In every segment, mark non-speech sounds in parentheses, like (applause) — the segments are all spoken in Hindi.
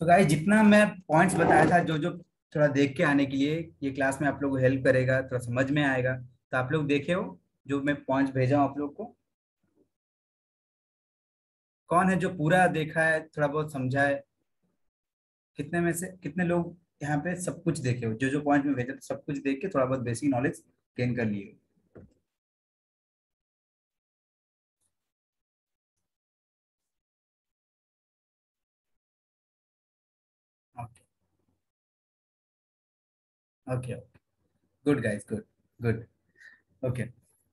तो गाइस जितना मैं पॉइंट्स बताया था जो जो थोड़ा देख के आने के लिए, ये क्लास में आप लोग को हेल्प करेगा, थोड़ा समझ में आएगा तो आप लोग देखे हो, जो मैं पॉइंट्स भेजा हूँ आप लोग को। कौन है जो पूरा देखा है, थोड़ा बहुत समझा है कितने में से, कितने लोग यहाँ पे सब कुछ देखे हो जो जो पॉइंट में भेजा सब कुछ देख के थोड़ा बहुत बेसिक नॉलेज गेन कर लिए okay good guys good good okay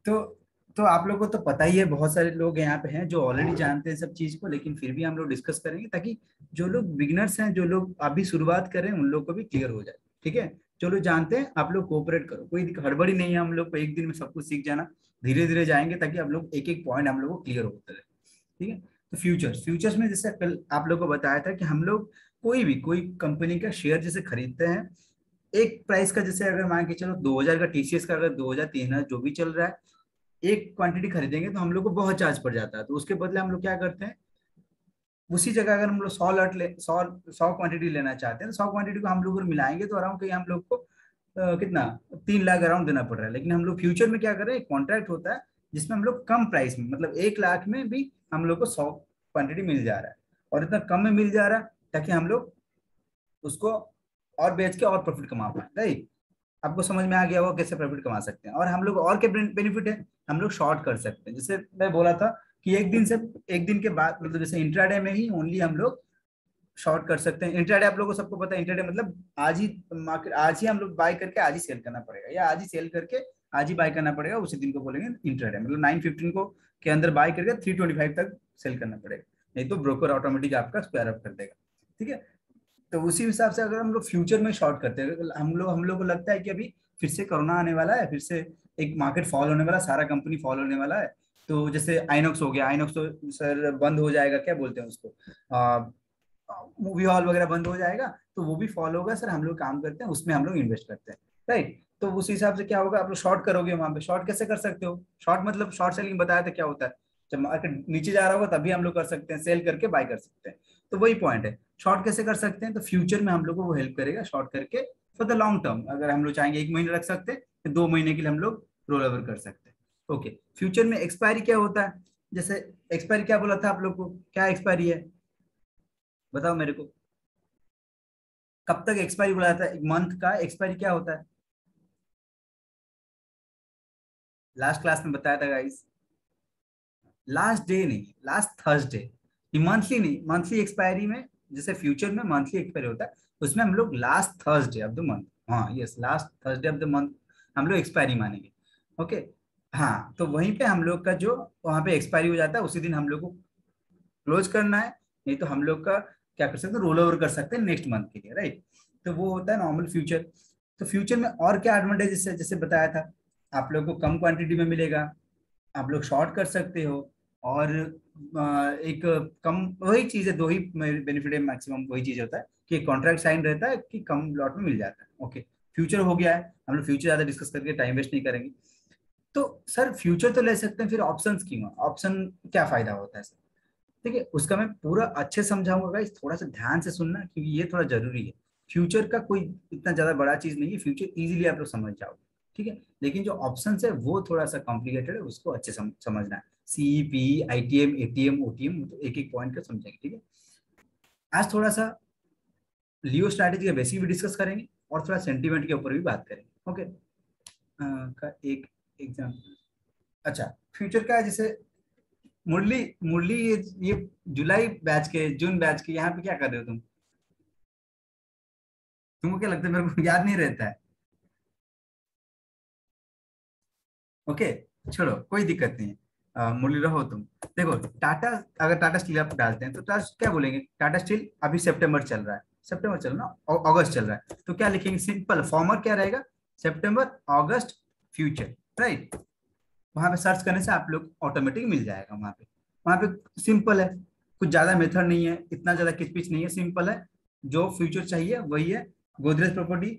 तो तो आप लोगों को तो पता ही है, बहुत सारे लोग यहाँ पे हैं जो ऑलरेडी जानते हैं सब चीज़ को, लेकिन फिर भी हम लोग डिस्कस करेंगे ताकि जो लोग बिगनर्स हैं, जो लोग अभी शुरुआत कर रहे हैं उन लोग को भी क्लियर हो जाए। ठीक है? जो लोग जानते हैं, आप लोग कोऑपरेट करो। कोई हड़बड़ी नहीं है हम लोग को, एक दिन में सब कुछ सीख जाना। धीरे धीरे जाएँगे ताकि आप लोग एक एक पॉइंट हम लोग को क्लियर होते रहे। ठीक है? तो फ्यूचर्स फ्यूचर्स में जैसे कल आप लोग को बताया था कि हम लोग कोई भी, कोई कंपनी का शेयर जैसे खरीदते हैं एक प्राइस का जैसे अगर मान के चलो 2000 का टीसीएस का अगर 2000 तीन हज़ार जो भी चल रहा है एक क्वांटिटी खरीदेंगे तो हम लोग को बहुत चार्ज पड़ जाता है। तो उसके बदले हम लोग क्या करते हैं उसी जगह अगर हम लोग सौ लट ले सौ सौ क्वांटिटी लेना चाहते हैं तो सौ क्वांटिटी को हम लोग मिलाएँगे तो अराउंड कहीं हम लोग को आ, कितना तीन लाख अराउंड देना पड़ रहा है। लेकिन हम लोग फ्यूचर में क्या कर रहे हैं कॉन्ट्रैक्ट होता है जिसमें हम लोग कम प्राइस में मतलब एक लाख में भी हम लोग को सौ क्वांटिटी मिल जा रहा है। और इतना कम में मिल जा रहा है ताकि हम लोग उसको और बेच के और प्रॉफिट कमा पाए राइट आपको समझ में आ गया होगा कैसे प्रॉफिट कमा सकते हैं। और हम लोग और क्या बेनिफिट है? हम लोग शॉर्ट कर सकते हैं। जैसे मैं बोला था कि एक दिन से, एक दिन के बाद मतलब जैसे इंट्राडे में ही ओनली हम लोग शॉर्ट कर सकते हैं। इंट्राडे आप लोगों को सबको पता है इंट्राडे मतलब आज ही मार्केट आज ही हम लोग बाय करके आज ही सेल करना पड़ेगा या आज ही सेल करके आज ही बाय करना पड़ेगा, उसी दिन को बोलेंगे इंट्राडे मतलब नाइन फिफ्टीन को के अंदर बाय करके थ्री ट्वेंटी फाइव तक सेल करना पड़ेगा। नहीं तो ब्रोकर ऑटोमेटिक आपका स्क्वायर अप कर देगा। ठीक है? तो उसी हिसाब से अगर हम लोग फ्यूचर में शॉर्ट करते हैं हम लोग हम लोग को लगता है कि अभी फिर से कोरोना आने वाला है, फिर से एक मार्केट फॉल होने वाला, सारा कंपनी फॉल होने वाला है तो जैसे आइनॉक्स हो गया आइनॉक्स तो सर बंद हो जाएगा, क्या बोलते हैं उसको? मूवी हॉल वगैरह बंद हो जाएगा तो वो भी फॉल होगा सर हम लोग काम करते हैं, उसमें हम लोग इन्वेस्ट करते हैं राइट तो उस हिसाब से क्या होगा, आप लोग शॉर्ट करोगे वहाँ पे शॉर्ट कैसे कर सकते हो? शॉर्ट मतलब शॉर्ट सेलिंग बताया था क्या होता है? जब मार्केट नीचे जा रहा होगा, तभी हम लोग कर सकते हैं सेल करके बाय कर सकते हैं तो वही पॉइंट है। शॉर्ट कैसे कर सकते हैं? तो फ्यूचर में हम लोग को वो हेल्प करेगा शॉर्ट करके फॉर द लॉन्ग टर्म अगर हम लोग चाहेंगे एक महीने रख सकते हैं तो दो महीने के लिए हम लोग रोल ओवर कर सकते हैं। ओके फ्यूचर में एक्सपायरी क्या होता है? जैसे एक्सपायरी क्या बोला था आप लोग को? क्या एक्सपायरी है? बताओ मेरे को। कब तक एक्सपायरी बोला था? मंथ का एक्सपायरी क्या होता है? लास्ट क्लास में बताया था गाइस लास्ट डे नहीं लास्ट थर्सडे मंथली नहीं मंथली एक्सपायरी में जैसे फ्यूचर में मंथली एक्सपायरी होता है, उसमें हम लोग last Thursday of the month हाँ yes last Thursday of the month हम लोग एक्सपायरी मानेंगे ओके हाँ तो वहीं पे हम लोग का जो वहाँ पे एक्सपायरी हो जाता है, उसी दिन हम लोग को क्लोज करना है, नहीं तो हम लोग का क्या कर सकते हैं रोल ओवर कर सकते हैं नेक्स्ट मंथ के लिए राइट तो वो होता है नॉर्मल फ्यूचर तो फ्यूचर में और क्या एडवांटेज है? जैसे बताया था, आप लोग को कम क्वांटिटी में मिलेगा, आप लोग शॉर्ट कर सकते हो और एक कम वही चीज़ है दो ही बेनिफिट है मैक्सिमम वही चीज़ होता है कि कॉन्ट्रैक्ट साइन रहता है कि कम लॉट में मिल जाता है। ओके फ्यूचर हो गया है हम लोग फ्यूचर ज़्यादा डिस्कस करके टाइम वेस्ट नहीं करेंगे। तो सर फ्यूचर तो ले सकते हैं फिर ऑप्शन क्यों ऑप्शन क्या फ़ायदा होता है सर ठीक है उसका मैं पूरा अच्छे समझाऊँगा थोड़ा सा ध्यान से सुनना क्योंकि ये थोड़ा ज़रूरी है। फ्यूचर का कोई इतना ज़्यादा बड़ा चीज़ नहीं है फ्यूचर इजीली आप लोग समझ जाओगे ठीक है? लेकिन जो ऑप्शन है वो थोड़ा सा कॉम्प्लिकेटेड है उसको अच्छे सम, समझना है। सीईपी आईटीएम एटीएम ओटीएम तो एक एक पॉइंट का समझेंगे ठीक है? आज थोड़ा सा लियो स्ट्रैटेजी का बेसिक भी डिस्कस करेंगे और थोड़ा सेंटिमेंट के ऊपर भी बात करेंगे ओके का एक एग्ज़ाम्पल अच्छा फ्यूचर का जैसे मुरली मुरली ये ये जुलाई बैच के, जून बैच के यहाँ पे क्या कर रहे हो तुम? तुमको क्या लगता है मेरे को याद नहीं रहता है? ओके छोड़ो, कोई दिक्कत नहीं है। मुरली रहो तुम देखो, टाटा, अगर टाटा स्टील आप डालते हैं तो टाटा क्या बोलेंगे? टाटा स्टील अभी सितंबर चल रहा है। सितंबर चल रहा है अगस्त चल रहा है। तो क्या लिखेंगे? सिंपल, फॉर्मर क्या रहेगा? सेप्टेम्बर अगस्त, फ्यूचर, राइट? वहाँ पे सर्च करने से आप लोग ऑटोमेटिक मिल जाएगा वहाँ पे। वहाँ पे सिंपल है। कुछ ज़्यादा मेथड नहीं है। इतना ज़्यादा किचपिच नहीं है। सिंपल है। जो फ्यूचर चाहिए, वही है। गोदरेज प्रॉपर्टी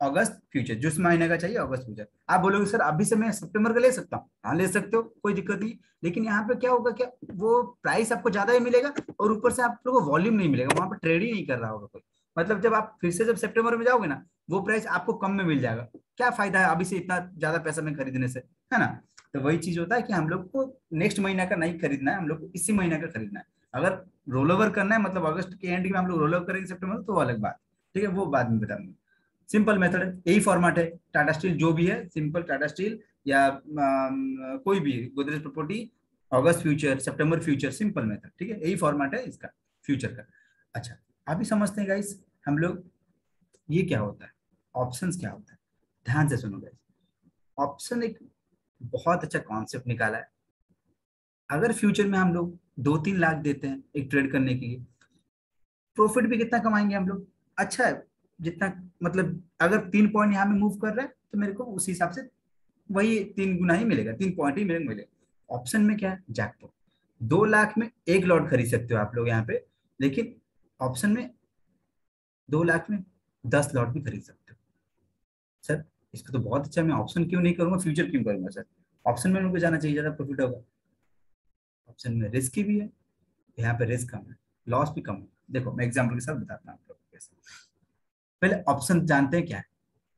अगस्त फ्यूचर जिस महीने का चाहिए, अगस्त फ्यूचर। आप बोलोगे, सर, अभी से मैं सितंबर का ले सकता हूँ। हाँ ले सकते हो, कोई दिक्कत नहीं। लेकिन यहाँ पे क्या होगा क्या वो प्राइस आपको ज़्यादा ही मिलेगा और ऊपर से आप लोगों को वॉल्यूम नहीं मिलेगा। वहाँ पर ट्रेड ही नहीं कर रहा होगा कोई। मतलब जब आप फिर से जब सेप्टेम्बर में जाओगे ना, वो प्राइस आपको कम में मिल जाएगा। क्या फ़ायदा है अभी से इतना ज़्यादा पैसा में खरीदने से, है ना? तो वही चीज़ होता है कि हम लोग को नेक्स्ट महीना का नहीं खरीदना है, हम लोग को इसी महीने का खरीदना है। अगर रोल ओवर करना है मतलब अगस्त के एंड में हम लोग रोल ओवर करेंगे सितंबर तो अलग बात। ठीक है, वो बाद में बताऊँगा। सिंपल मेथड है यही फॉर्मेट है टाटा स्टील जो भी है सिंपल टाटा स्टील या आ, कोई भी गोदरेज प्रॉपर्टी अगस्त फ्यूचर सितंबर फ्यूचर सिंपल मेथड ठीक है? यही फॉर्मेट है इसका फ्यूचर का। अच्छा अभी समझते हैं गाइस हम लोग ये क्या होता है? ऑप्शन क्या होता है? ध्यान से सुनो गाइस ऑप्शन एक बहुत अच्छा कॉन्सेप्ट निकाला है। अगर फ्यूचर में हम लोग दो तीन लाख देते हैं एक ट्रेड करने के लिए प्रॉफिट भी कितना कमाएँगे हम लोग? अच्छा है जितना मतलब अगर तीन पॉइंट यहाँ में मूव कर रहा है तो मेरे को उस हिसाब से वही तीन गुना ही मिलेगा, तीन पॉइंट ही मेरे मिलेगा ऑप्शन में क्या है? जैकपॉट दो लाख में एक लॉट खरीद सकते हो आप लोग यहाँ पे, लेकिन ऑप्शन में दो लाख में दस लॉट भी खरीद सकते हो। सर इसका तो बहुत अच्छा मैं ऑप्शन क्यों नहीं करूँगा? फ्यूचर क्यों करूँगा सर ऑप्शन में उनको जाना चाहिए, ज़्यादा प्रॉफिट होगा। ऑप्शन में रिस्क भी है, यहाँ पे रिस्क कम है लॉस भी कम है। देखो, मैं एग्ज़ाम्पल के साथ बताता हूँ आप लोग पहले ऑप्शन जानते हैं क्या? है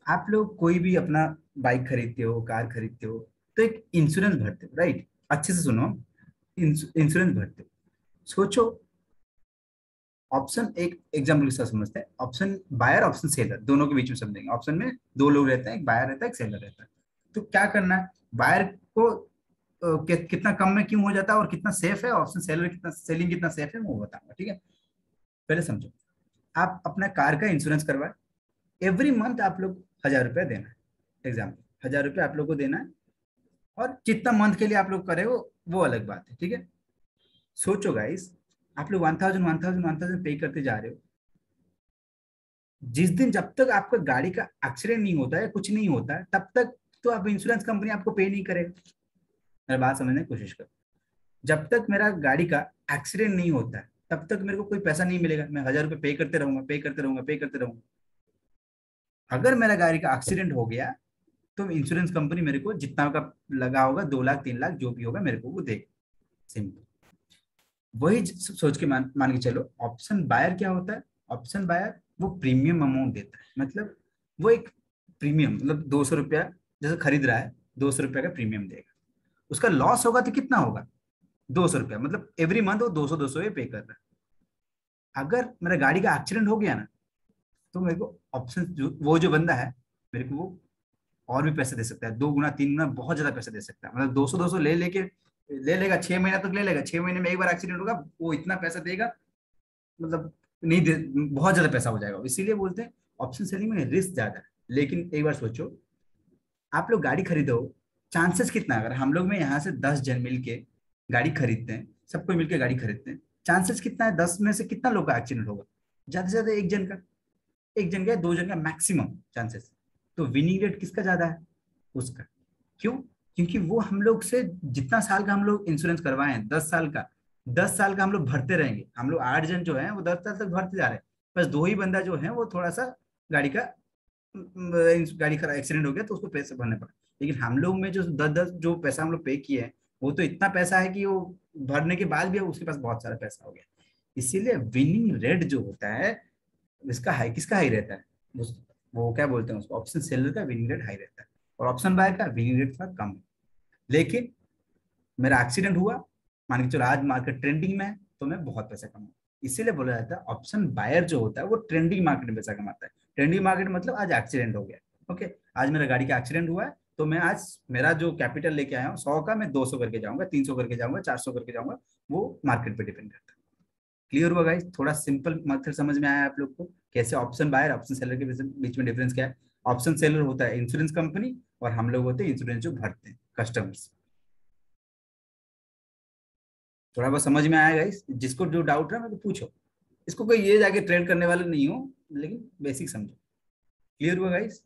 आप लोग कोई भी अपना बाइक खरीदते हो कार खरीदते हो तो एक इंश्योरेंस भरते हो राइट अच्छे से सुनो इंश्योरेंस भरते हो। सोचो ऑप्शन एक एग्ज़ाम्पल के समझते हैं। ऑप्शन बायर ऑप्शन सेलर दोनों के बीच में समझेंगे। ऑप्शन में दो लोग रहते हैं एक बायर रहता है एक सेलर रहता है। तो क्या करना है? बायर कि, कितना कम में क्यों हो जाता है और कितना सेफ़ है? ऑप्शन सेलर कितना सेलिंग कितना सेफ़ है वो बताऊँगा ठीक है? पहले समझो। आप अपना कार का इंश्योरेंस करवाए। एवरी मंथ आप लोग हज़ार रुपया देना है। एग्ज़ाम्पल हज़ार रुपया आप लोग को देना है और जितना मंथ के लिए आप लोग करे वो वो अलग बात है, ठीक है? सोचो गाइस आप लोग one thousand one thousand one thousand pay करते जा रहे हो। जिस दिन जब तक आपका गाड़ी का एक्सीडेंट नहीं होता है कुछ नहीं होता है तब तक तो आप इंश्योरेंस कंपनी आपको पे नहीं करेगा मेरा बात समझने की कोशिश करो। जब तक मेरा गाड़ी का एक्सीडेंट नहीं होता है तब तक मेरे को कोई पैसा नहीं मिलेगा। मैं हज़ार रुपये पे करते रहूँगा पे करते रहूँगा पे करते रहूँगा। अगर मेरा गाड़ी का एक्सीडेंट हो गया तो इंश्योरेंस कंपनी मेरे को जितना का लगा होगा, दो लाख, तीन लाख, जो भी होगा, मेरे को वो देगा सिंपल वही सोच के मान मान के चलो ऑप्शन बायर क्या होता है? ऑप्शन बायर वो प्रीमियम अमाउंट देता है। मतलब वो एक प्रीमियम मतलब दो सौ रुपया जैसे खरीद रहा है, दो सौ रुपया का प्रीमियम देगा। उसका लॉस होगा तो कितना होगा? दो सौ रुपया मतलब एवरी मंथ वो दो सौ दो सौ पे कर रहा है। अगर मेरा गाड़ी का एक्सीडेंट हो गया ना तो मेरे को ऑप्शन वो जो बंदा है, मेरे को वो और भी पैसे दे सकता है। दो गुना, तीन गुना बहुत ज़्यादा पैसे दे सकता है। मतलब दो सौ दो सौ ले लेके, ले लेगा, छह महीना तक ले लेगा, छह महीने में एक बार एक्सीडेंट होगा, वो इतना पैसा देगा मतलब नहीं दे, बहुत ज़्यादा पैसा हो जाएगा। इसीलिए बोलते हैं ऑप्शन सेलिंग में रिस्क ज़्यादा है। लेकिन एक बार सोचो, आप लोग गाड़ी खरीदो चांसेस कितना अगर हम लोग में यहाँ से दस जन मिलके गाड़ी खरीदते हैं, सबको मिलकर गाड़ी खरीदते हैं। चांसेस कितना है? दस में से कितना लोग का एक्सीडेंट होगा? ज़्यादा से ज़्यादा एक जन का। एक जन का दो जन का मैक्सिमम चांसेस तो विनिंग रेट किसका ज़्यादा है? उसका। क्यों? क्योंकि वो हम लोग से जितना साल का हम लोग इंश्योरेंस करवाए हैं, दस साल का, दस साल का हम लोग भरते रहेंगे। हम लोग आठ जन जो है, वो दस साल तक भरते जा रहे हैं। बस दो ही बंदा जो है, वो थोड़ा सा गाड़ी का गाड़ी का एक्सीडेंट हो गया तो उसको पैसे भरने पड़े। लेकिन हम लोग में जो दस दस जो पैसा हम लोग पे किए हैं वो तो इतना पैसा है कि वो भरने के बाद भी उसके पास बहुत सारा पैसा हो गया। इसीलिए विनिंग रेट जो होता है, इसका हाई किसका हाई रहता है? वो क्या बोलते हैं उसको? ऑप्शन सेलर का विनिंग रेट हाई रहता है। और ऑप्शन बायर का विनिंग रेट थोड़ा कम है। लेकिन मेरा एक्सीडेंट हुआ, मान के चलो आज मार्केट ट्रेंडिंग में है तो मैं बहुत पैसा कमाऊँ इसीलिए बोला जाता है ऑप्शन बायर जो होता है, वो ट्रेंडिंग मार्केट में पैसा कमाता है। ट्रेंडिंग मार्केट मतलब आज एक्सीडेंट हो गया ओके आज मेरा गाड़ी का एक्सीडेंट हुआ है तो मैं आज मेरा जो कैपिटल लेके आया हूँ, सौ का मैं दो सौ करके जाऊँगा, तीन सौ करके जाऊँगा, चार सौ करके जाऊँगा, वो मार्केट पे डिपेंड करता है। क्लियर हुआ गाइस थोड़ा सिंपल मेथड समझ में आया आप लोग को, कैसे ऑप्शन बायर ऑप्शन सेलर के बीच में डिफरेंस क्या है? ऑप्शन सेलर होता है इंश्योरेंस कंपनी और हम लोग होते हैं इंश्योरेंस जो भरते हैं कस्टमर्स थोड़ा बहुत समझ में आया गाइस जिसको जो डाउट है तो पूछो। इसको कोई ये जाके ट्रेड करने वाले नहीं हो, लेकिन बेसिक समझो। क्लियर हुआ गाइस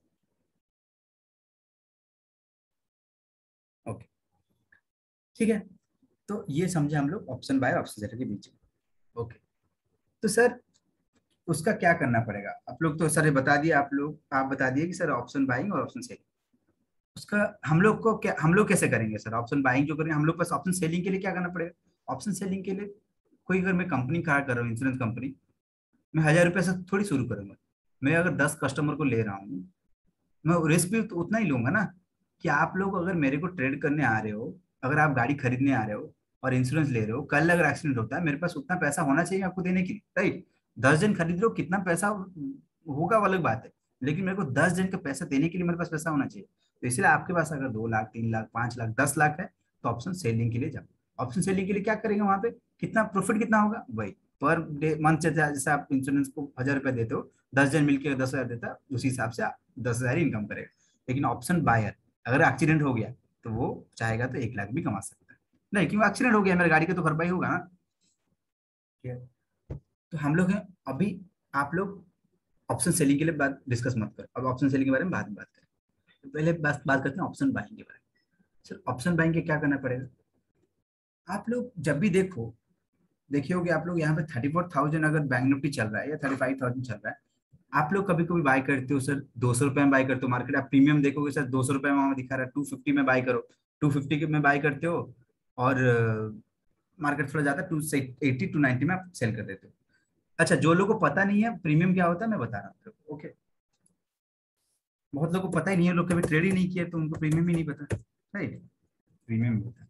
ठीक है? तो ये समझे हम लोग ऑप्शन बाय ऑप्शन सेलर के बीच ओके तो सर उसका क्या करना पड़ेगा? आप लोग तो सर बता दिए, आप लोग, आप बता दिए कि सर ऑप्शन बाइंग और ऑप्शन सेलिंग उसका हम लोग को क्या, हम लोग कैसे करेंगे सर ऑप्शन बाइंग जो करेंगे, हम लोग पास ऑप्शन सेलिंग के लिए क्या करना पड़ेगा? ऑप्शन सेलिंग के लिए कोई अगर मैं कंपनी खड़ा कर रहा हूँ इंश्योरेंस कंपनी मैं हज़ार रुपये से थोड़ी शुरू करूँगा। मैं अगर दस कस्टमर को ले रहा हूँ, मैं रिस्क भी तो उतना ही लूँगा ना कि आप लोग अगर मेरे को ट्रेड करने आ रहे हो अगर आप गाड़ी खरीदने आ रहे हो और इंश्योरेंस ले रहे हो, कल अगर एक्सीडेंट होता है, मेरे पास उतना पैसा होना चाहिए आपको देने के लिए राइट दस जन खरीद रहे हो, कितना पैसा होगा अलग बात है। लेकिन मेरे को दस जन का पैसा देने के लिए मेरे पास पैसा होना चाहिए। तो इसलिए आपके पास अगर दो लाख, तीन लाख, पाँच लाख, दस लाख है तो ऑप्शन सेलिंग के लिए जाओ। ऑप्शन सेलिंग के लिए क्या करेंगे वहाँ पे? कितना प्रॉफिट कितना होगा? वही पर डे मंथ जैसे आप इंश्योरेंस को हज़ार रुपया देते हो, दस जन मिलकर दस हज़ार देता उसी हिसाब से दस हज़ार इनकम करेगा। लेकिन ऑप्शन बायर अगर एक्सीडेंट हो गया तो वो चाहेगा तो एक लाख भी कमा सकता है। नहीं, क्यों? एक्सीडेंट हो गया, मेरे गाड़ी का तो भरपाई होगा ना। तो हम लोग हैं, अभी आप लोग ऑप्शन सेलिंग के लिए बात डिस्कस मत कर। अब ऑप्शन सेलिंग के बारे में बाद में बात करें। तो पहले बात बात करते हैं ऑप्शन बाइंग के बारे में। सर ऑप्शन बाइंग के क्या करना पड़ेगा? आप लोग जब भी देखो, देखिए होगे आप लोग यहाँ पे थर्टी फोर थाउज़ेंड अगर बैंक निफ्टी चल रहा है या थर्टी फाइव थाउज़ेंड चल रहा है आप लोग कभी कभी बाय करते हो, सर? दो सौ रुपए में बाय करते हो। मार्केट आप प्रीमियम देखोगे, सर, दो सौ रुपए में दिखा रहा है। टू फिफ्टी में बाय करो। टू फिफ्टी में बाय करते हो और मार्केट थोड़ा जाता है टू एट्टी टू नाइनटी में आप सेल कर देते हो। अच्छा जो लोगों को पता नहीं है प्रीमियम क्या होता है, मैं बता रहा हूँ। ओके। बहुत लोगों को पता ही नहीं है, लोग कभी ट्रेड ही नहीं किया तो उनको प्रीमियम ही नहीं पता। राइट प्रीमियम होता है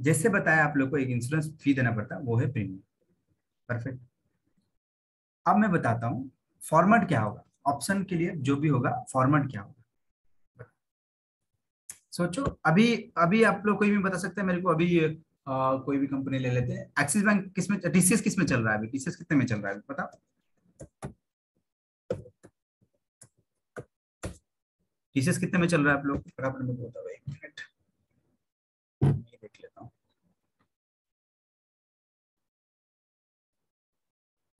जैसे बताया आप लोग को, एक इंश्योरेंस फ़ी देना पड़ता है वो है प्रीमियम परफेक्ट अब मैं बताता हूँ फॉर्मेट क्या होगा? ऑप्शन के लिए जो भी होगा फॉर्मेट क्या होगा? सोचो अभी अभी आप लोग कोई भी बता सकते हैं मेरे को अभी आ, कोई भी कंपनी ले लेते हैं। एक्सिस बैंक किसमें टीसीएस किसमें चल रहा है अभी? टीसीएस कितने में चल रहा है पता टीसीएस कितने में चल रहा है आप लोग? बताओ एक मिनट देख लेता हूँ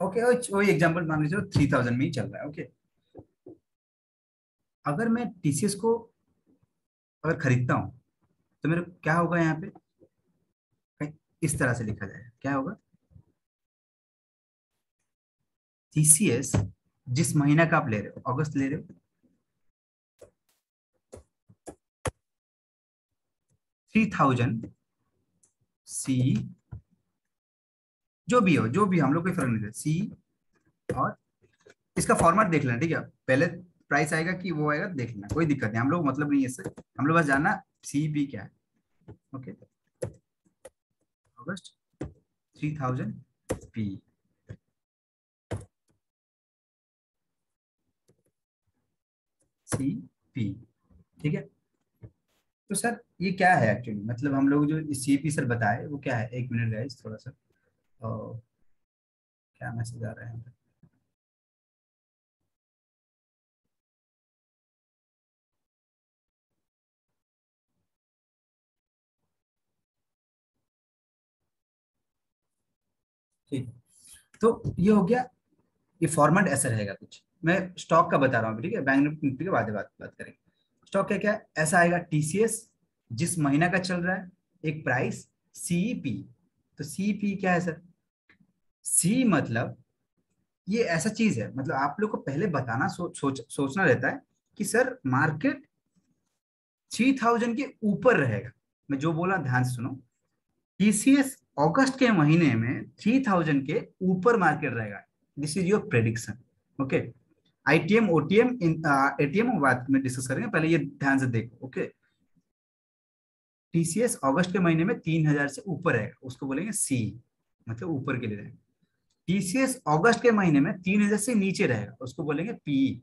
ओके वही एग्जांपल मान लीजिए थ्री थाउज़ेंड में ही चल रहा है ओके अगर मैं टीसीएस को अगर खरीदता हूँ तो मेरे क्या होगा यहाँ पे? इस तरह से लिखा जाएगा। क्या होगा? टीसीएस जिस महीना का आप ले रहे हो, अगस्त ले रहे हो थ्री थाउज़ेंड सी जो भी हो, जो भी, हम लोग कोई फ़र्क नहीं सी और इसका फॉर्मेट देख लेना, ठीक है? पहले प्राइस आएगा कि वो आएगा, देख लेना, कोई दिक्कत नहीं। हम लोग मतलब नहीं है इससे हम लोग बस जानना सी बी क्या है। ओके अगस्त three thousand P C P ठीक है? तो सर, ये क्या है एक्चुअली मतलब हम लोग जो सी पी सर बताए, वो क्या है? एक मिनट गाइस थोड़ा सा। तो क्या मैसेज आ रहे हैं? ठीक तो ये हो गया, ये फॉर्मेट ऐसा रहेगा कुछ। मैं स्टॉक का बता रहा हूँ ठीक है? बैंक निफ्टी के बाद बात बात करेंगे। स्टॉक क्या क्या? ऐसा आएगा टीसीएस जिस महीना का चल रहा है, एक प्राइस सीईपी तो सीईपी क्या है सर सी मतलब ये ऐसा चीज़ है। मतलब आप लोग को पहले बताना सो, सोच सोचना रहता है कि सर मार्केट थ्री थाउज़ेंड के ऊपर रहेगा। मैं जो बोला ध्यान से सुनो। टीसीएस अगस्त के महीने में थ्री थाउज़ेंड के ऊपर मार्केट रहेगा। This is your prediction okay ITM OTM ATM बात में डिस्कस करेंगे। पहले ये ध्यान से देखो ओके टीसीएस अगस्त के महीने में तीन हज़ार से ऊपर रहेगा। उसको बोलेंगे सी मतलब ऊपर के लिए रहेगा। टीसीएस अगस्त के महीने में तीन हज़ार से नीचे रहेगा। उसको बोलेंगे पीई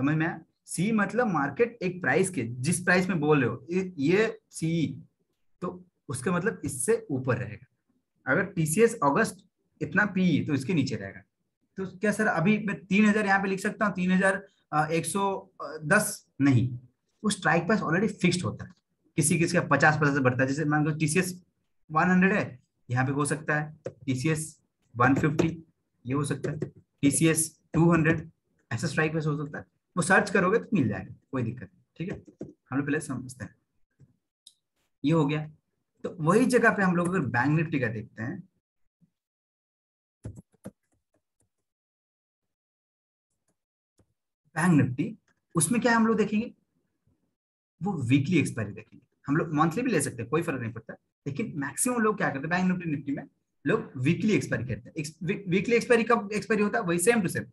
समझ में आया? सी मतलब मार्केट एक प्राइस के, जिस प्राइस में बोल रहे हो, ये सी तो उसका मतलब इससे ऊपर रहेगा। अगर टीसीएस अगस्त इतना पी तो इसके नीचे रहेगा। तो क्या सर, अभी मैं तीन हज़ार यहाँ पे लिख सकता हूँ? तीन हज़ार एक सौ दस? नहीं। वो स्ट्राइक प्राइस ऑलरेडी फिक्स्ड होता है। किसी किसी का पचास पचास बढ़ता है। जैसे मान लो टीसीएस वन हंड्रेड है, यहाँ पे हो सकता है। टीसीएस 150 ये हो सकता है। टीसीएस 200 ऐसा स्ट्राइक वैसे हो सकता है। वो सर्च करोगे तो मिल जाएगा, कोई दिक्कत नहीं, ठीक है? हम लोग पहले समझते हैं। ये हो गया। तो वही जगह पे हम लोग अगर बैंक निफ्टी का देखते हैं। बैंक निफ्टी उसमें क्या हम लोग देखेंगे? वो वीकली एक्सपायरी देखेंगे। हम लोग मंथली भी ले सकते हैं, कोई फ़र्क नहीं पड़ता। लेकिन मैक्सिमम लोग क्या करते हैं बैंक निफ्टी निफ्टी में लोग वीकली एक्सपायरी करते हैं। वीकली एक्सपायरी कब एक्सपायरी होता है? वही सेम टू सेम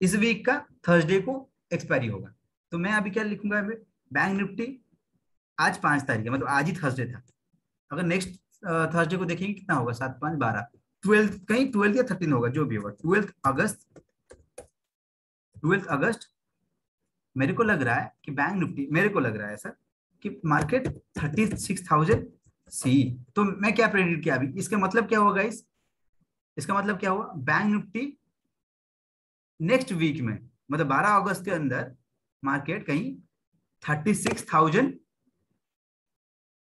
इस वीक का थर्सडे को एक्सपायरी होगा। तो मैं अभी क्या लिखूँगा बैंक निफ्टी आज पाँच तारीख है मतलब आज ही थर्सडे था। अगर नेक्स्ट थर्सडे को देखेंगे, कितना होगा? सात, पाँच, बारह। ट्वेल्थ कहीं ट्वेल्थ या थर्टीन होगा, जो भी होगा। ट्वेल्थ अगस्त ट्वेल्थ अगस्त मेरे को लग रहा है कि बैंक निफ्टी मेरे को लग रहा है सर कि market thirty six thousand C तो मैं क्या प्रेडिक्ट किया अभी? इसका मतलब क्या होगा इस इसका मतलब क्या हुआ? बैंक निफ्टी नेक्स्ट वीक में मतलब 12 अगस्त के अंदर मार्केट कहीं थर्टी सिक्स थाउज़ेंड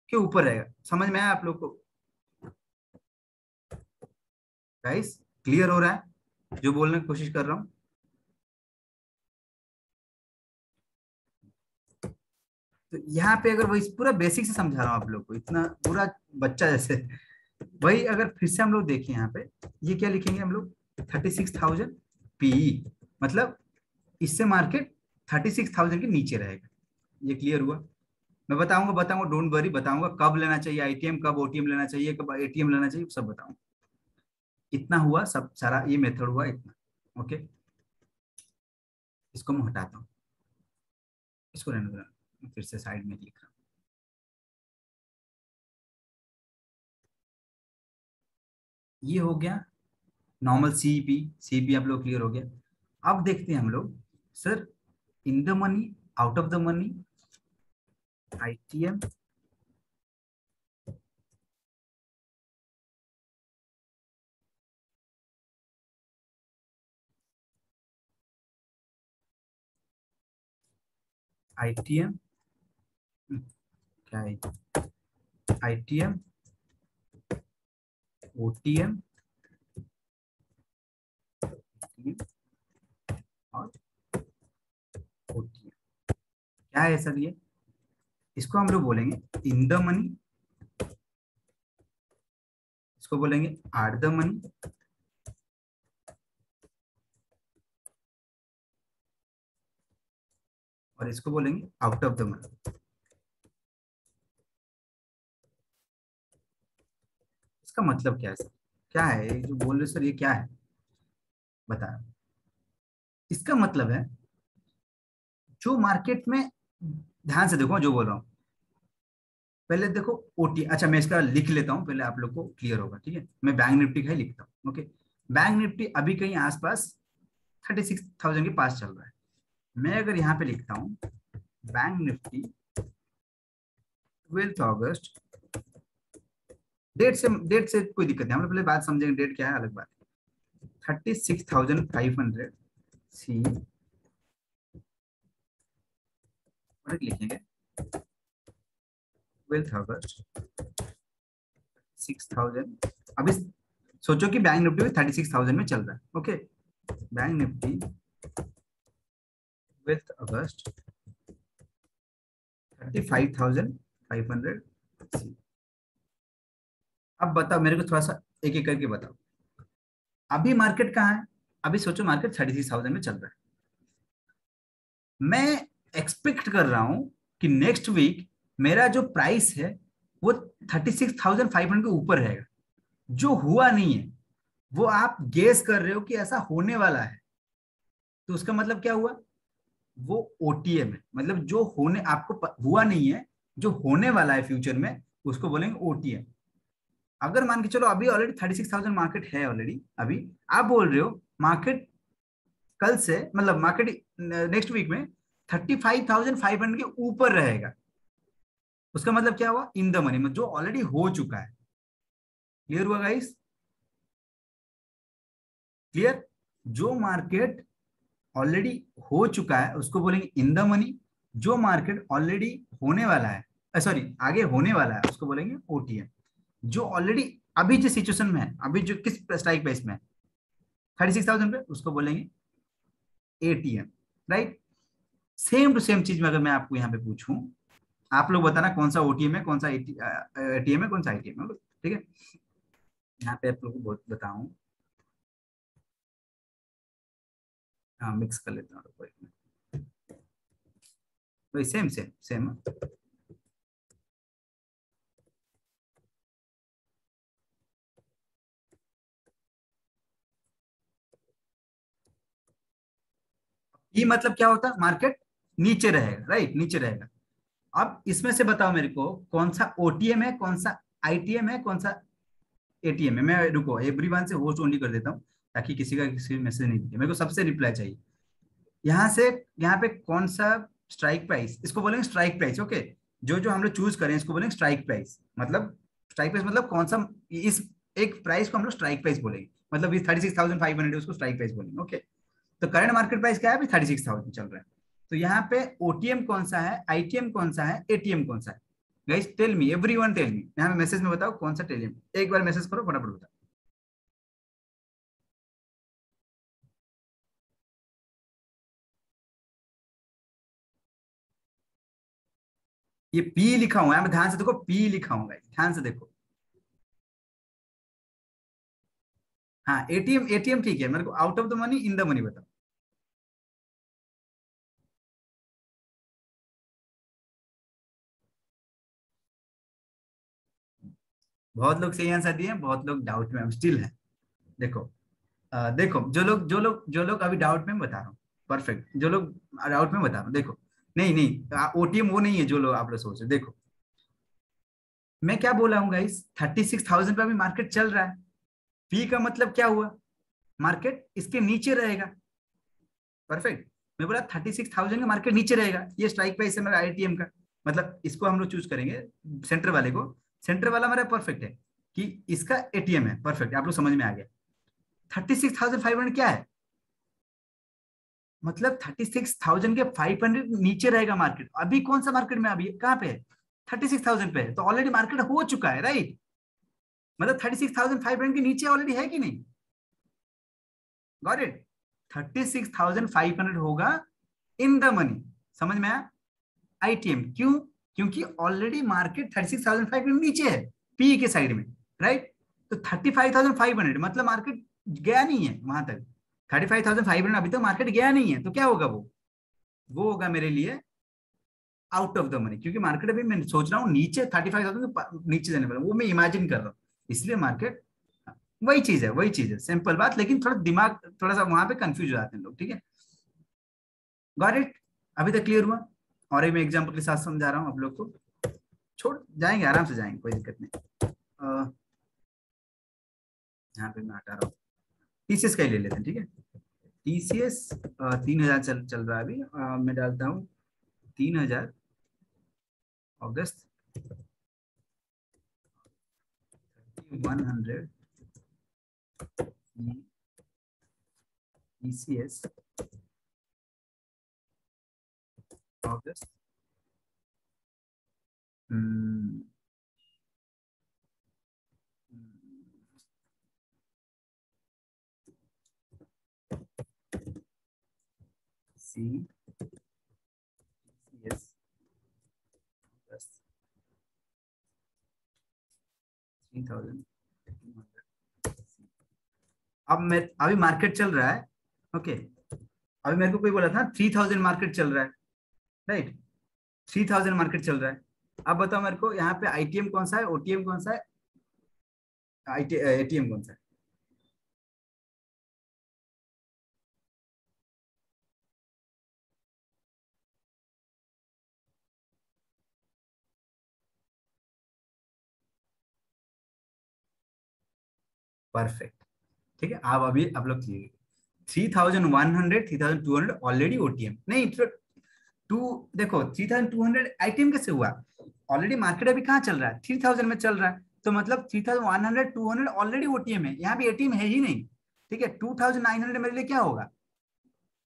के ऊपर रहेगा। समझ में आया आप लोग को? गाइस क्लियर हो रहा है? जो बोलने की कोशिश कर रहा हूँ। तो यहाँ पे अगर वही पूरा बेसिक से समझा रहा हूँ आप लोग को, इतना पूरा बच्चा जैसे। वही अगर फिर से हम लोग देखें यहाँ पे, ये क्या लिखेंगे हम लोग? थर्टी सिक्स थाउज़ेंड पीई मतलब इससे मार्केट थर्टी सिक्स थाउज़ेंड के नीचे रहेगा। ये क्लियर हुआ? मैं बताऊँगा बताऊँगा डोंट वरी बताऊँगा कब लेना चाहिए आईटीएम कब ओटीएम लेना चाहिए, कब एटीएम लेना चाहिए, सब बताऊँगा। इतना हुआ, सब सारा ये मेथड हुआ इतना ओके इसको मैं हटाता हूँ। इसको रहने फिर से साइड में लिख रहा हूँ ये हो गया नॉर्मल सीपी सीपी आप लोग क्लियर हो गया। अब देखते हैं हम लोग sir in the money out of the money ITM क्या है ITM OTM और OTM क्या है सर ये? इसको हम लोग बोलेंगे इन द मनी इसको बोलेंगे आर द मनी और इसको बोलेंगे आउट ऑफ़ द मनी इसका मतलब क्या है सर? क्या है? जो बोल रहे सर, ये क्या है? बता इसका मतलब है, जो मार्केट में, ध्यान से देखो, जो बोल रहा हूँ। पहले देखो ओटी अच्छा मैं इसका लिख लेता हूँ, पहले आप लोग को क्लियर होगा, ठीक है? मैं बैंक निफ्टी का ही लिखता हूँ ओके बैंक निफ्टी अभी कहीं आसपास थर्टी सिक्स थाउज़ेंड के पास चल रहा है। मैं अगर यहाँ पे लिखता हूँ bank Nifty twelfth August date से डेट से कोई दिक्कत नहीं। हम लोग पहले बात समझेंगे डेट क्या है, अलग बात thirty six thousand five hundred C. लिखेंगे। Twelfth August, six thousand. अभी सोचो कि bank Nifty thirty six thousand में चल रहा है, okay? Bank Nifty, twelfth August, thirty five thousand five hundred अब बताओ, मेरे को थोड़ा सा एक एक करके बताओ। अभी मार्केट कहाँ है? अभी सोचो मार्केट थर्टी सिक्स थाउज़ेंड में चल रहा है। मैं एक्सपेक्ट कर रहा हूँ कि नेक्स्ट वीक मेरा जो प्राइस है, वो thirty six thousand five hundred के ऊपर रहेगा। जो हुआ नहीं है, वो आप गेस कर रहे हो कि ऐसा होने वाला है। तो उसका मतलब क्या हुआ? वो ओटीएम है। मतलब जो होने, आपको हुआ नहीं है, जो होने वाला है फ्यूचर में, उसको बोलेंगे ओटीएम अगर मान के चलो अभी already thirty six thousand market है ऑलरेडी अभी, आप बोल रहे हो मार्केट कल से मतलब मार्केट नेक्स्ट वीक में thirty five thousand five hundred के ऊपर रहेगा। उसका मतलब क्या हुआ? इन द मनी में जो ऑलरेडी हो चुका है। क्लियर हुआ गाइस क्लियर जो मार्केट ऑलरेडी हो चुका है, उसको बोलेंगे इन द मनी जो मार्केट ऑलरेडी होने वाला है सॉरी आगे होने वाला है, उसको बोलेंगे ओटीएम जो ऑलरेडी अभी जिस सिचुएशन में है, अभी जो किस स्ट्राइक प्राइस में थर्टी सिक्स थाउज़ेंड पे उसको बोलेंगे ATM right same to same चीज़ में अगर मैं आपको यहाँ पे पूछूँ, आप लोग बताना कौन सा ओटीएम है, कौन सा एटीएम है, कौन सा आईटीएम है, ठीक है? यहाँ पे आप लोग को बताऊँ। हाँ मिक्स कर लेता हूँ। सेम सेम सेम ई मतलब क्या होता? है मार्केट नीचे रहेगा राइट नीचे रहेगा। अब इसमें से बताओ मेरे को, कौन सा ओटीएम है, कौन सा आईटीएम है, कौन सा एटीएम है? मैं रुको एवरी से होस्ट ओनली कर देता हूँ, ताकि किसी का किसी मैसेज नहीं दिखे। मेरे को सबसे रिप्लाई चाहिए। यहाँ से, यहाँ पे कौन सा स्ट्राइक प्राइस इसको बोलेंगे स्ट्राइक प्राइस ओके जो जो हम लोग चूज़ करें, इसको बोलेंगे स्ट्राइक प्राइस मतलब स्ट्राइक प्राइस मतलब कौन सा, इस एक प्राइस को हम लोग स्ट्राइक प्राइस बोलेंगे। मतलब thirty six thousand five hundred उसको स्ट्राइक प्राइस बोलेंगे ओके तो करंट मार्केट प्राइस क्या है? थर्टी सिक्स थाउज़ेंड चल रहा है। तो यहाँ पे ओटीएम कौन सा है? आईटीएम कौन सा है? एटीएम कौन सा है? Guys tell me everyone tell me यहाँ पे मैसेज में बताओ कौन सा टेलियम एक बार मैसेज करो, फटाफट बताओ। ये पी लिखा हुआ है। ध्यान से देखो पी लिखा हुआ ध्यान से देखो। हाँ एटीएम एटीएम ठीक है मेरे को out of the money in the money बताओ। बहुत लोग सही आंसर दिए बहुत लोग डाउट में स्टिल है। देखो आ, देखो जो लोग जो लोग जो लोग अभी डाउट में बता रहा हूँ। परफेक्ट जो लोग डाउट में बता रहा हूँ। देखो नहीं नहीं ओटीएम वो नहीं है जो लोग आप लोग सोच रहे देखो मैं क्या बोला हूँ गाइस थर्टी सिक्स थाउज़ेंड पे अभी मार्केट चल रहा है। पी का मतलब क्या हुआ? मार्केट इसके नीचे रहेगा। परफेक्ट मैं बोला थर्टी सिक्स थाउज़ेंड का मार्केट नीचे रहेगा। ये स्ट्राइक प्राइस है मेरा आईटीएम का। मतलब इसको हम लोग चूज़ करेंगे सेंटर वाले को। सेंटर वाला मेरा परफेक्ट है कि इसका एटीएम है। परफेक्ट आप लोग समझ में आ गया। Thirty six thousand five hundred क्या है? मतलब थर्टी सिक्स थाउज़ेंड के फाइव हंड्रेड नीचे रहेगा मार्केट अभी कौन सा मार्केट में? अभी कहाँ पे है? थर्टी सिक्स थाउज़ेंड पे है। तो ऑलरेडी मार्केट हो चुका है राइट मतलब thirty six thousand five hundred के नीचे ऑलरेडी है कि नहीं? Got it thirty six thousand five hundred होगा इन द मनी समझ में आया? आईटीएम क्यों? क्योंकि already market thirty six thousand five hundred नीचे है पी के साइड में राइट तो thirty five thousand five hundred मतलब मार्केट गया नहीं है वहाँ तक। Thirty five thousand five hundred अभी तक मार्केट गया नहीं है तो क्या होगा वो? वो होगा मेरे लिए आउट ऑफ़ द मनी क्योंकि मार्केट अभी मैं सोच रहा हूँ नीचे थर्टी फाइव थाउज़ेंड नीचे जाने वाला वो मैं इमेजिन कर रहा हूँ। इसलिए मार्केट वही चीज़ है, वही चीज़ है। सिंपल बात, लेकिन थोड़ा दिमाग, थोड़ा सा वहाँ पे कंफ्यूज हो जाते हैं लोग, ठीक है? गॉट इट अभी तक क्लियर हुआ? और मैं एग्ज़ाम्पल के साथ समझा रहा हूँ आप लोग को। छोड़, जाएँगे, आराम से जाएँगे, कोई दिक्कत नहीं। यहाँ पे मैं हटा रहा हूँ। टीसीएस का ही ले लेते हैं, ठीक है? टीसीएस तीन हज़ार चल चल रहा है अभी। मैं डालता हूँ तीन हज़ार अगस्त 100 e, ECS of this mm. Of this. plus 3000 अब मैं, अभी मार्केट चल रहा है ओके अभी मेरे को कोई बोला था थ्री थाउज़ेंड मार्केट चल रहा है राइट थ्री थाउज़ेंड मार्केट चल रहा है। अब बताओ मेरे को, यहाँ पे आईटीएम कौन सा है ओटीएम कौन सा है? एटीएम कौन सा है? परफेक्ट ठीक है? आप अभी आप लोग clear three thousand one hundred, three thousand two hundred already OTM नहीं टू देखो, three thousand two hundred ITM कैसे हुआ? ऑलरेडी मार्केट अभी कहाँ चल रहा है? थ्री थाउज़ेंड में चल रहा है। तो मतलब three thousand one hundred, two hundred already OTM है। यहाँ पे एटीएम है ही नहीं। ठीक है? टू थाउज़ेंड नाइन हंड्रेड मेरे लिए क्या होगा?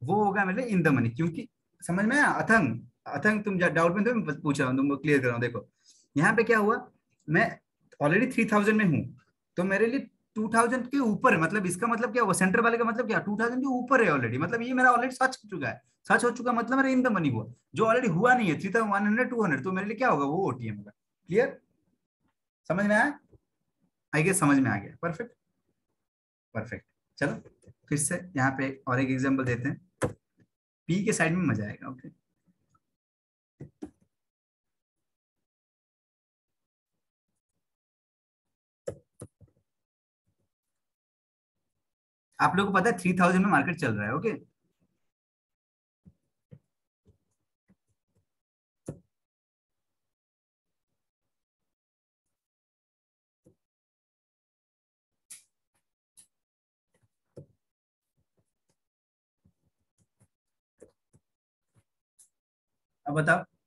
वो होगा मेरे लिए इन द मनी क्योंकि, समझ में आया? अथंग। अथंग, तुम डाउट में तो पूछ रहा हूँ, तुमको क्लियर कर रहा हूँ। देखो, यहाँ पे क्या हुआ? मैं ऑलरेडी थ्री थाउज़ेंड में हूँ। तो मेरे लिए टू थाउज़ेंड के ऊपर है मतलब इसका मतलब क्या हुआ? सेंटर वाले का मतलब क्या? टू थाउज़ेंड के ऊपर है ऑलरेडी मतलब ये मेरा ऑलरेडी सच हो चुका है। सच हो चुका मतलब मेरा इन द मनी हुआ। जो ऑलरेडी हुआ नहीं है three thousand one hundred two hundred तो मेरे लिए क्या होगा? वो ओटीएम होगा। क्लियर समझ में आया? आई गेस समझ में आ गया। परफेक्ट परफेक्ट चलो, फिर से यहाँ पे और एक एग्ज़ाम्पल देते हैं। पी के साइड में मज़ा आएगा ओके आप लोगों को पता है थ्री थाउज़ेंड में मार्केट चल रहा है ओके अब बताओ।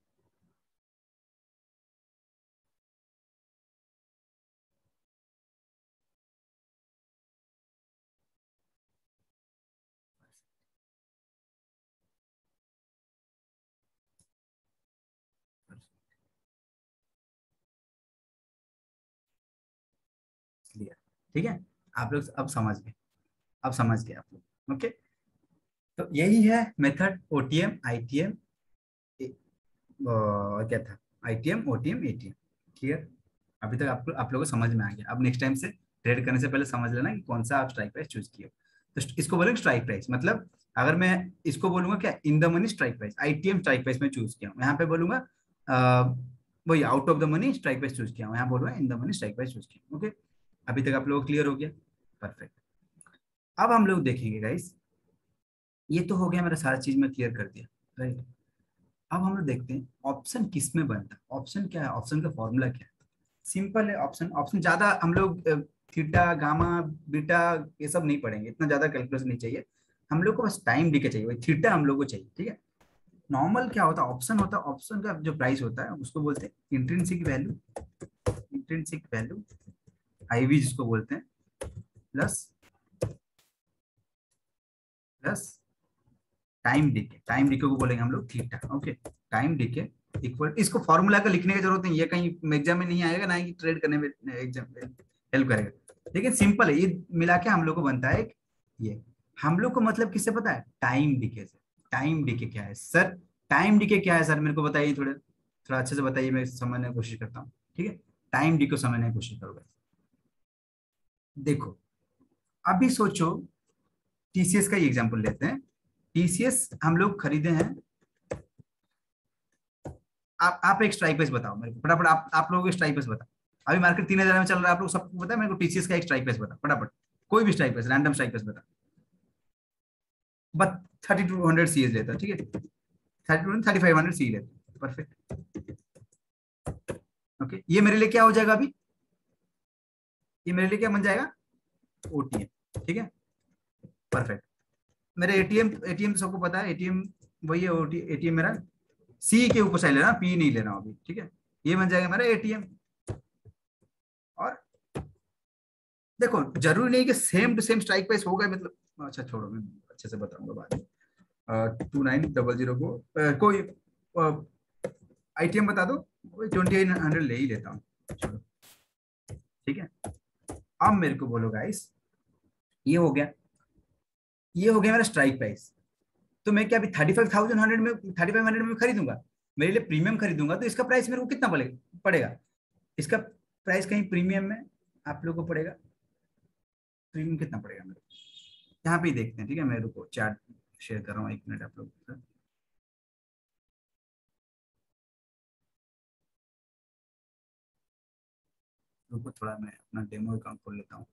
ठीक है? आप लोग अब समझ गए। अब समझ गए आप लोग। ओके? तो यही है मेथड ओटीएम आईटीएम क्या था? I T ITM OTM ATM clear अभी तक आप आप लोगों को समझ में आ गया। अब नेक्स्ट टाइम से ट्रेड करने से पहले समझ लेना कि कौन सा आप स्ट्राइक प्राइस चूज़ किए तो इसको बोलेंगे स्ट्राइक प्राइस मतलब अगर मैं इसको बोलूँगा क्या? In the money strike price ITM strike price में चूज़ किया यहाँ पे बोलूँगा वही out of the money strike price choose किया यहाँ बोलूँगा in the money strike price choose किया ओके अभी तक आप लोग क्लियर हो गया? परफेक्ट अब हम लोग देखेंगे गाइस ये तो हो गया मेरा सारा चीज़ में क्लियर कर दिया राइट अब हम लोग देखते हैं ऑप्शन किसमें बनता? है ऑप्शन क्या है? ऑप्शन का फॉर्मूला क्या है? सिंपल है ऑप्शन ऑप्शन ज़्यादा हम लोग थीटा गामा बीटा ये सब नहीं पढ़ेंगे, इतना ज़्यादा कैलकुलेशन नहीं चाहिए। हम लोग को बस टाइम डीके चाहिए थीटा हम लोग को चाहिए, ठीक है? नॉर्मल क्या होता? है ऑप्शन होता है ऑप्शन का जो प्राइस होता है, उसको बोलते हैं intrinsic value intrinsic value IV जिसको बोलते हैं plus plus time decay time decay को बोलेंगे हम लोग theta okay time decay equal इसको फॉर्मूला का लिखने की ज़रूरत नहीं है कहीं एग्ज़ाम में नहीं आएगा, ना ही ट्रेड करने में एग्ज़ाम हेल्प करेगा। लेकिन सिंपल है, ये मिला के हम लोग को बनता है ये। हम लोग को मतलब किससे पता है? टाइम डीके से। टाइम डीके क्या है? सर टाइम डीके क्या है? सर मेरे को बताइए थोड़ा थोड़ा अच्छे से बताइए, मैं समझने की कोशिश करता हूँ, ठीक है? टाइम डी को समझने की कोशिश करोगे। देखो अभी सोचो टीसीएस का ही एग्ज़ाम्पल लेते हैं। टीसीएस हम लोग खरीदे हैं। आप आप एक स्ट्राइक प्राइस बताओ मेरे को, फटाफट आप आप लोगों को स्ट्राइक प्राइस बताओ। अभी मार्केट तीन हज़ार में चल रहा है, आप लोग सबको पता है, मेरे को टीसीएस का एक स्ट्राइक प्राइस बताओ, फटाफट। कोई भी strike price random strike price बता बस thirty two hundred C S लेता ठीक है? Thirty two thirty five hundred C लेता परफेक्ट ओके ये मेरे लिए क्या हो जाएगा अभी? ये मेरे लिए क्या बन जाएगा? ओटीएम ठीक है? परफेक्ट मेरे एटीएम एटीएम सबको पता है एटीएम वही है एटीएम मेरा सी के ऊपर साइन लेना पी नहीं लेना अभी ठीक है? ये बन जाएगा मेरा एटीएम और देखो ज़रूरी नहीं कि same to same strike price होगा मतलब अच्छा छोड़ो मैं अच्छे से बताऊँगा बाद में। टू नाइन डबल ज़ीरो को आ, कोई आईटीएम बता दो ट्वेंटी एट हंड्रेड ले ही लेता हूँ ठीक है? अब मेरे को बोलो गाइस ये हो गया। ये हो गया मेरा स्ट्राइक प्राइस तो मैं क्या अभी थर्टी फाइव थाउज़ेंड हंड्रेड में थर्टी फाइव हंड्रेड में खरीदूँगा? मेरे लिए प्रीमियम खरीदूँगा तो इसका प्राइस मेरे को कितना पड़ेगा? इसका प्राइस कहीं प्रीमियम में आप लोग को पड़ेगा। प्रीमियम कितना पड़ेगा मेरे को? यहाँ पे देखते हैं, ठीक है? मेरे को चार्ट शेयर कर रहा हूँ, एक मिनट आप लोग रुको थोड़ा मैं अपना डेमो अकाउंट खोल लेता हूँ।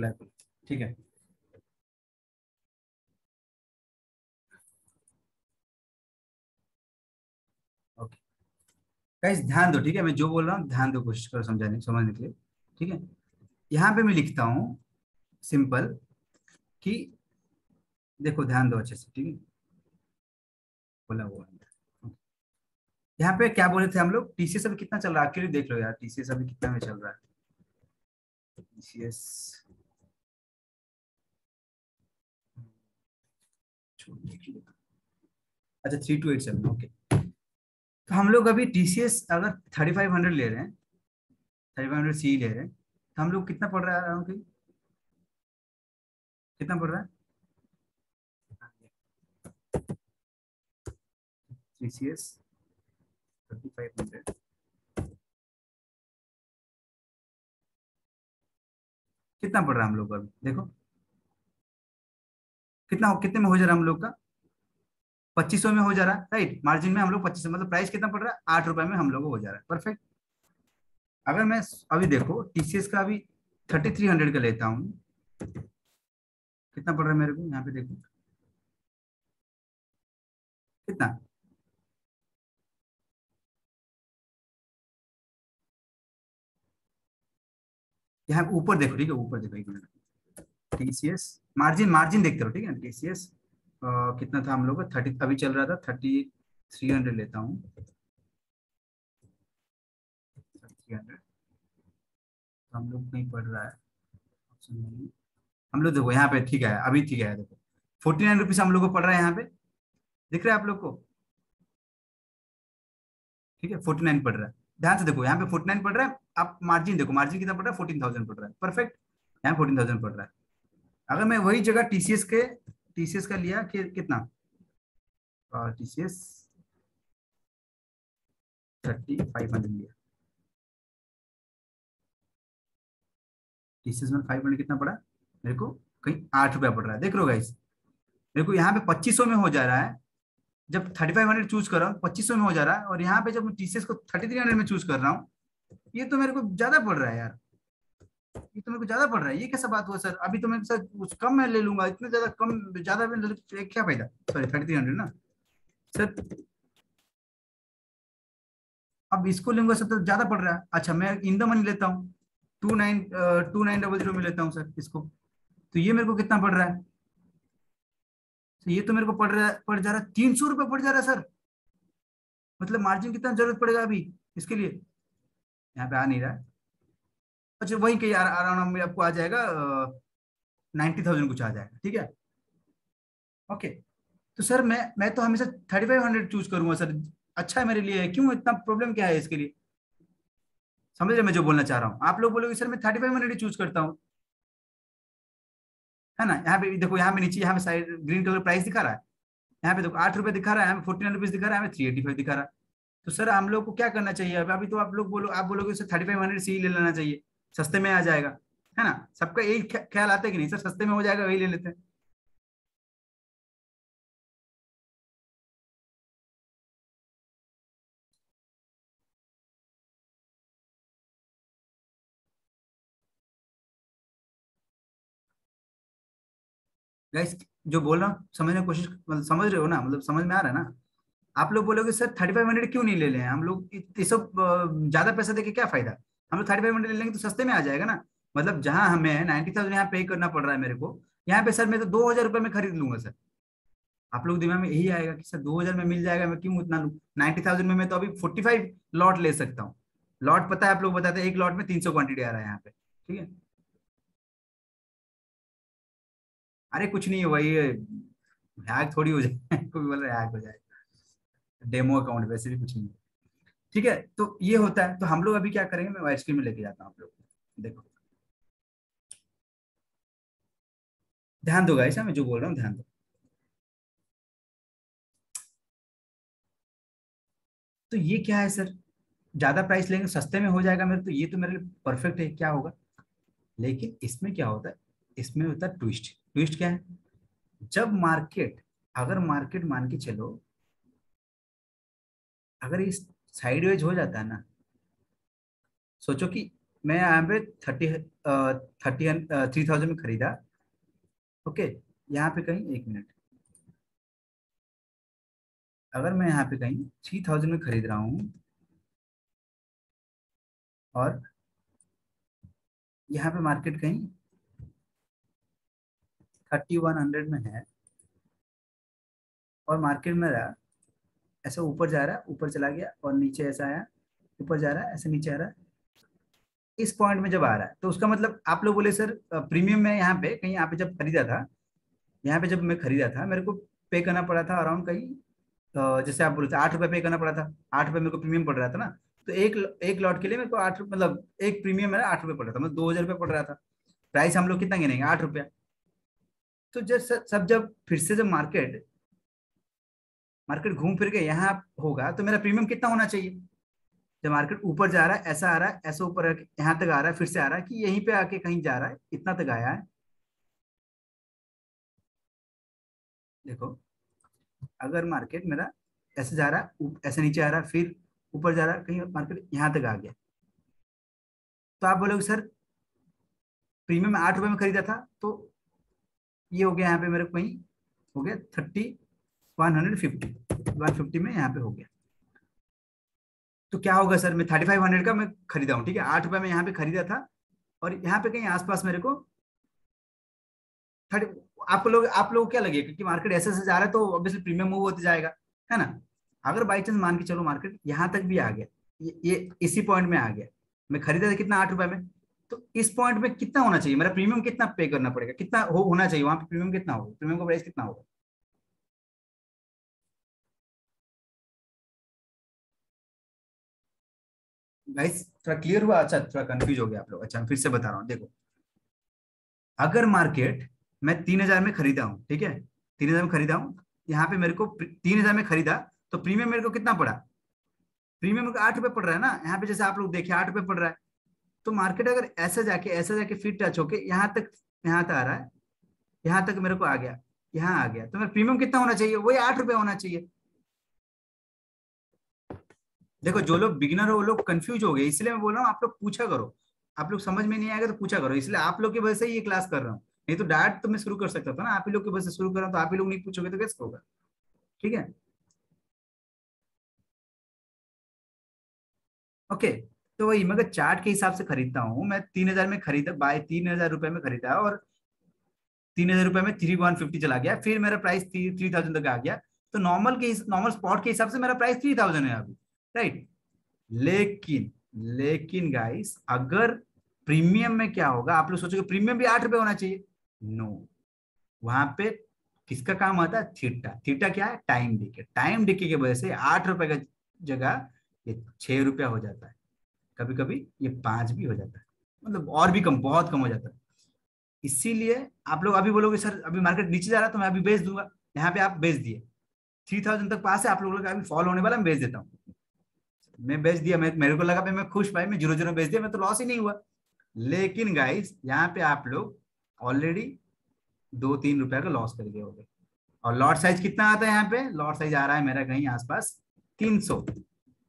खुला है ठीक है? गाइस ध्यान दो, ठीक है? मैं जो बोल रहा हूँ, ध्यान दो कोशिश करो समझाने, समझने के लिए। ठीक है? यहाँ पे मैं लिखता हूँ सिंपल कि देखो, ध्यान दो अच्छे से, ठीक है? खोला हुआ यहाँ पे क्या बोले थे हम लोग? टीसीएस अभी कितना चल रहा है? एक्चुअली देख लो यार टीसीएस अभी कितना में चल रहा है? टीसीएस अच्छा three two eight seven okay तो हम लोग अभी टीसीएस अगर थर्टी फाइव हंड्रेड ले रहे हैं थर्टी फाइव हंड्रेड सी ले रहे हैं तो हम लोग कितना पड़ रहा है? कितना पड़ रहा है? टीसीएस थर्टी फाइव हंड्रेड कितना पड़ रहा है हम लोग अभी? देखो। कितना कितने में हो जा रहा है हम लोग का? पच्चीस में हो जा रहा है राइट मार्जिन में हम लोग पच्चीस मतलब प्राइस कितना पड़ रहा है? आठ रुपए में हम लोग हो जा रहा है परफेक्ट अगर मैं अभी देखो टीसीएस का अभी थर्टी थ्री हंड्रेड का लेता हूँ। कितना पड़ रहा है मेरे को? यहाँ पे देखो। कितना? यहाँ ऊपर देखो, ठीक है? ऊपर देखो, एक मिनट। टीसीएस मार्जिन मार्जिन देखते रहो, ठीक है? टीसीएस कितना था हम लोग थर्टी अभी चल रहा था थर्टी थ्री हंड्रेड लेता हूँ। हंड्रेड हम लोग नहीं पढ़ रहा है। हम लोग देखो, यहाँ पे ठीक है, अभी ठीक है, देखो। फोर्टी नाइन रुपीज़ हम लोग को पड़ रहा है यहाँ पे। दिख रहा है आप लोग को? ठीक है फोर्टी नाइन पड़ रहा है। ध्यान से देखो, यहाँ पे फोर्टी नाइन पड़ रहा है। आप मार्जिन देखो मार्जिन कितना पड़ रहा है? फोर्टीन थाउज़ेंड पड़ रहा है। परफेक्ट यहाँ फोर्टीन थाउज़ेंड पड़ रहा है। अगर मैं वही जगह टीसीएस के टीसीएस का लिया, कि, कितना? टीसीएस थर्टी फाइव हंड्रेड लिया। टीसीएस में फाइव हंड्रेड कितना पड़ा? मेरे को कहीं आठ रुपया पड़ रहा है। देख लो गाइस मेरे को यहाँ पे पच्चीस सौ में हो जा रहा है। जब थर्टी फाइव हंड्रेड चूज़ कर रहा हूँ, पच्चीस सौ में हो जा रहा है। और यहाँ पे जब मैं टीसीएस को थर्टी थ्री हंड्रेड में चूज़ कर रहा हूँ, ये तो मेरे को ज़्यादा पड़ रहा है यार। ये तो मेरे को ज़्यादा पड़ रहा है? ये कैसा बात हुआ सर? अभी तो मैं सर कुछ कम में ले लूँगा, इतने ज़्यादा कम, ज़्यादा में क्या फ़ायदा? सॉरी थर्टी थ्री हंड्रेड ना? सर, अब इसको लूँगा सर तो ज़्यादा पड़ रहा है। अच्छा मैं इन द मनी लेता हूँ। Two nine two nine double zero में लेता हूँ सर इसको। तो ये मेरे को कितना पड़ रहा है? तो ये तो मेरे को पड़ रहा पड़ जा रहा है, तीन सौ रुपये पड़ जा रहा है सर। मतलब मार्जिन कितना ज़रूरत पड़ेगा अभी इसके लिए? यहाँ पे आ नहीं रहा है। अच्छा वही कहीं अराउंड आपको आ जाएगा नाइन्टी थाउज़ेंड कुछ आ जाएगा, ठीक है? ओके तो सर मैं मैं तो हमेशा थर्टी फाइव हंड्रेड चूज़ करूँगा सर। अच्छा है मेरे लिए, क्यों इतना प्रॉब्लम क्या है इसके लिए? समझ रहे मैं जो बोलना चाह रहा हूँ। आप लोग बोलोगे, सर, मैं थर्टी फाइव हंड्रेड चूज़ करता हूँ। है ना? यहाँ पे देखो, यहाँ पे नीचे, यहाँ पे साइड ग्रीन कलर प्राइस दिखा रहा है। यहाँ पे देखो, आठ रुपए दिखा रहा है पे फोर्टी नाइन रुपीज़ दिखा रहा है हमें थ्री एटी फाइव दिखा रहा है। तो सर हम लोग को क्या करना चाहिए? अभी तो आप लोग बोलो, आप बोलोगे, sir, thirty five hundred C ले लेना चाहिए। सस्ते में आ जाएगा, है ना? सबका यही ख्याल आता है कि नहीं सर, सस्ते में हो जाएगा, वही ले लेते हैं। गाइस जो बोल रहा हूँ, समझने की कोशिश मतलब समझ रहे हो ना? मतलब समझ में आ रहा है ना? आप लोग बोलोगे, सर थर्टी फाइव हंड्रेड क्यों नहीं ले लें हम लोग ये सब ज़्यादा पैसा देके क्या फ़ायदा? हम लोग थर्टी फाइव हंड्रेड ले लेंगे तो सस्ते में आ जाएगा ना। मतलब जहाँ हमें नाइन्टी थाउज़ेंड यहाँ पे करना पड़ रहा है मेरे को, यहाँ पे सर मैं तो दो हज़ार रुपये में खरीद लूँगा सर। आप लोग दिमाग में यही आएगा कि सर दो हज़ार में मिल जाएगा, मैं क्यों उतना लूँ? नाइन्टी थाउज़ेंड में मैं तो अभी फोर्टी फाइव लॉट ले सकता हूँ। लॉट पता है आप लोग बताते हैं, एक लॉट में तीन सौ क्वांटिटी आ रहा है यहाँ पे, ठीक है? अरे कुछ नहीं हुआ ये हैक थोड़ी हो जाए, (laughs) कोई बोल रहा है हैक हो जाए। डेमो अकाउंट वैसे भी कुछ नहीं। ठीक है? तो ये होता है। तो हम लोग अभी क्या करेंगे? मैं व्हाइट स्क्रीन में लेके जाता हूँ आप लोग देखो। ध्यान दो गाइस मैं जो बोल रहा हूँ, ध्यान दो। तो ये क्या है सर ज़्यादा प्राइस लेंगे, सस्ते में हो जाएगा मेरे तो ये तो मेरे लिए परफेक्ट है, क्या होगा? लेकिन इसमें क्या होता है? इसमें होता है ट्विस्ट ट्विस्ट क्या है? जब मार्केट अगर मार्केट मान के चलो, अगर इस साइडवेज हो जाता है ना। सोचो कि मैं यहाँ पे थर्टी थर्टी थ्री थाउज़ेंड में खरीदा। ओके, यहाँ पे कहीं एक मिनट। अगर मैं यहाँ पे कहीं थ्री थाउज़ेंड में खरीद रहा हूँ, और यहाँ पे मार्केट कहीं थर्टी वन हंड्रेड में है, और मार्केट में रहा ऐसा ऊपर जा रहा है, ऊपर चला गया और नीचे ऐसा आया, ऊपर जा रहा है, ऐसे नीचे आ रहा है। इस पॉइंट में जब आ रहा है तो उसका मतलब आप लोग बोले, सर प्रीमियम में यहाँ पे कहीं यहाँ पे जब खरीदा था, यहाँ पे जब मैं खरीदा था, मेरे को पे करना पड़ा था अराउंड कहीं जैसे आप बोले थे, आठ रुपये पे करना पड़ा था। आठ रुपये मेरे को प्रीमियम पड़ रहा था ना। तो एक एक लॉट के लिए मेरे को आठ मतलब एक प्रीमियम मेरा आठ रुपये पड़ रहा था मतलब दो हज़ार रुपये पड़ रहा था। प्राइस हम लोग कितना गिनेंगे? आठ रुपया। तो जब सब जब फिर से जब मार्केट मार्केट घूम फिर के यहाँ होगा तो मेरा प्रीमियम कितना होना चाहिए? जब मार्केट ऊपर जा रहा है, ऐसा आ रहा है, ऐसा ऊपर यहाँ तक आ रहा है, फिर से आ रहा है, कि यहीं पे आके कहीं जा रहा है, इतना तक आया है। देखो, अगर मार्केट मेरा ऐसे जा रहा है ऐसे नीचे आ रहा है, फिर ऊपर जा रहा है, कहीं मार्केट यहाँ तक आ गया। तो आप बोलोगे, सर प्रीमियम आठ रुपए में खरीदा था तो ये हो गया यहाँ पे मेरे को कहीं, हो गया thirty one hundred fifty. One fifty में यहाँ पे हो गया। तो क्या होगा सर मैं थर्टी फाइव हंड्रेड का मैं खरीदा हूँ ठीक है? आठ रुपए में यहाँ पे खरीदा था और यहाँ पे कहीं आसपास मेरे को थर्टी आप लोग आप लोग क्या लगेगा कि मार्केट ऐसे से जा रहा है तो ऑब्वियसली प्रीमियम मूव होते जाएगा है ना? अगर बाई चांस मान के चलो मार्केट यहाँ तक भी आ गया ये, ये इसी पॉइंट में आ गया मैं खरीदा था कितना? आठ रुपए में। तो इस पॉइंट में कितना होना चाहिए? मेरा प्रीमियम कितना पे करना पड़ेगा? कितना हो, होना चाहिए? वहाँ पे प्रीमियम कितना होगा? प्रीमियम का प्राइस कितना होगा? गाइस थोड़ा क्लियर हुआ? अच्छा थोड़ा कंफ्यूज हो गया आप लोग। अच्छा फिर से बता रहा हूँ। देखो, अगर मार्केट मैं तीन हज़ार में खरीदा हूँ, ठीक है? तीन हज़ार में खरीदा हूँ, यहाँ पे मेरे को तीन हज़ार में खरीदा तो प्रीमियम मेरे को कितना पड़ा? प्रीमियम आठ रुपए पड़ रहा है ना? यहाँ पे जैसे आप लोग देखिए, आठ रुपए पड़ रहा है। तो मार्केट अगर ऐसा जाके ऐसा जाके फिर टच होके, यहाँ तक यहाँ तक आ रहा है। यहाँ तक मेरे को आ गया, यहाँ आ गया। तो मेरा प्रीमियम कितना होना चाहिए? वही आठ रुपए होना चाहिए। देखो, जो लोग बिगिनर हो, वो लोग कंफ्यूज हो गए, इसलिए मैं बोल रहा हूँ, आप लोग पूछा करो। आप लोग समझ में नहीं आएगा तो पूछा करो, इसलिए आप लोग की वजह से ये क्लास कर रहा हूँ। नहीं तो डायरेक्ट तो मैं शुरू कर सकता था ना, आप ही लोग की वजह से शुरू कर रहा हूँ तो आप ही लोग नहीं पूछोगे तो कैसे होगा? ठीक है? ओके तो वही मगर चार्ट के हिसाब से खरीदता हूँ, मैं तीन हज़ार में खरीदा, बाय तीन हज़ार रुपए में खरीदा, और तीन हज़ार रुपए में थ्री वन फिफ्टी चला गया, फिर मेरा प्राइस थ्री थाउज़ेंड तक आ गया तो नॉर्मल के नॉर्मल स्पॉट के हिसाब से मेरा प्राइस थ्री थाउज़ेंड है अभी। राइट? लेकिन लेकिन गाइस अगर प्रीमियम में क्या होगा, आप लोग सोचोगे प्रीमियम भी आठ रुपए होना चाहिए। No no. वहाँ पे किसका काम आता है? थीटा। थीटा क्या है? टाइम डिके टाइम डिके की वजह से आठ रुपए का जगह ये छह रुपया हो जाता है। कभी कभी ये पाँच भी हो जाता है। मतलब और भी कम, बहुत कम हो जाता है। इसीलिए आप लोग अभी बोलोगे, सर, अभी मार्केट नीचे जा रहा तो मैं अभी बेच दूँगा। यहाँ पे आप बेच दिए। थ्री थाउज़ेंड तक पास है, आप लोग अभी फॉल होने वाला मैं बेच देता हूँ। मैं बेच दिया, मैं, मेरे को लगा मैं खुश, भाई मैं ज़ीरो ज़ीरो बेच दिया, मैं तो लॉस ही नहीं हुआ। लेकिन गाइस यहाँ पे आप लोग ऑलरेडी दो तीन रुपया का लॉस कर गए हो और लॉट साइज़ कितना आता है यहाँ पे? लॉट साइज़ आ रहा है मेरा कहीं आसपास तीन सौ।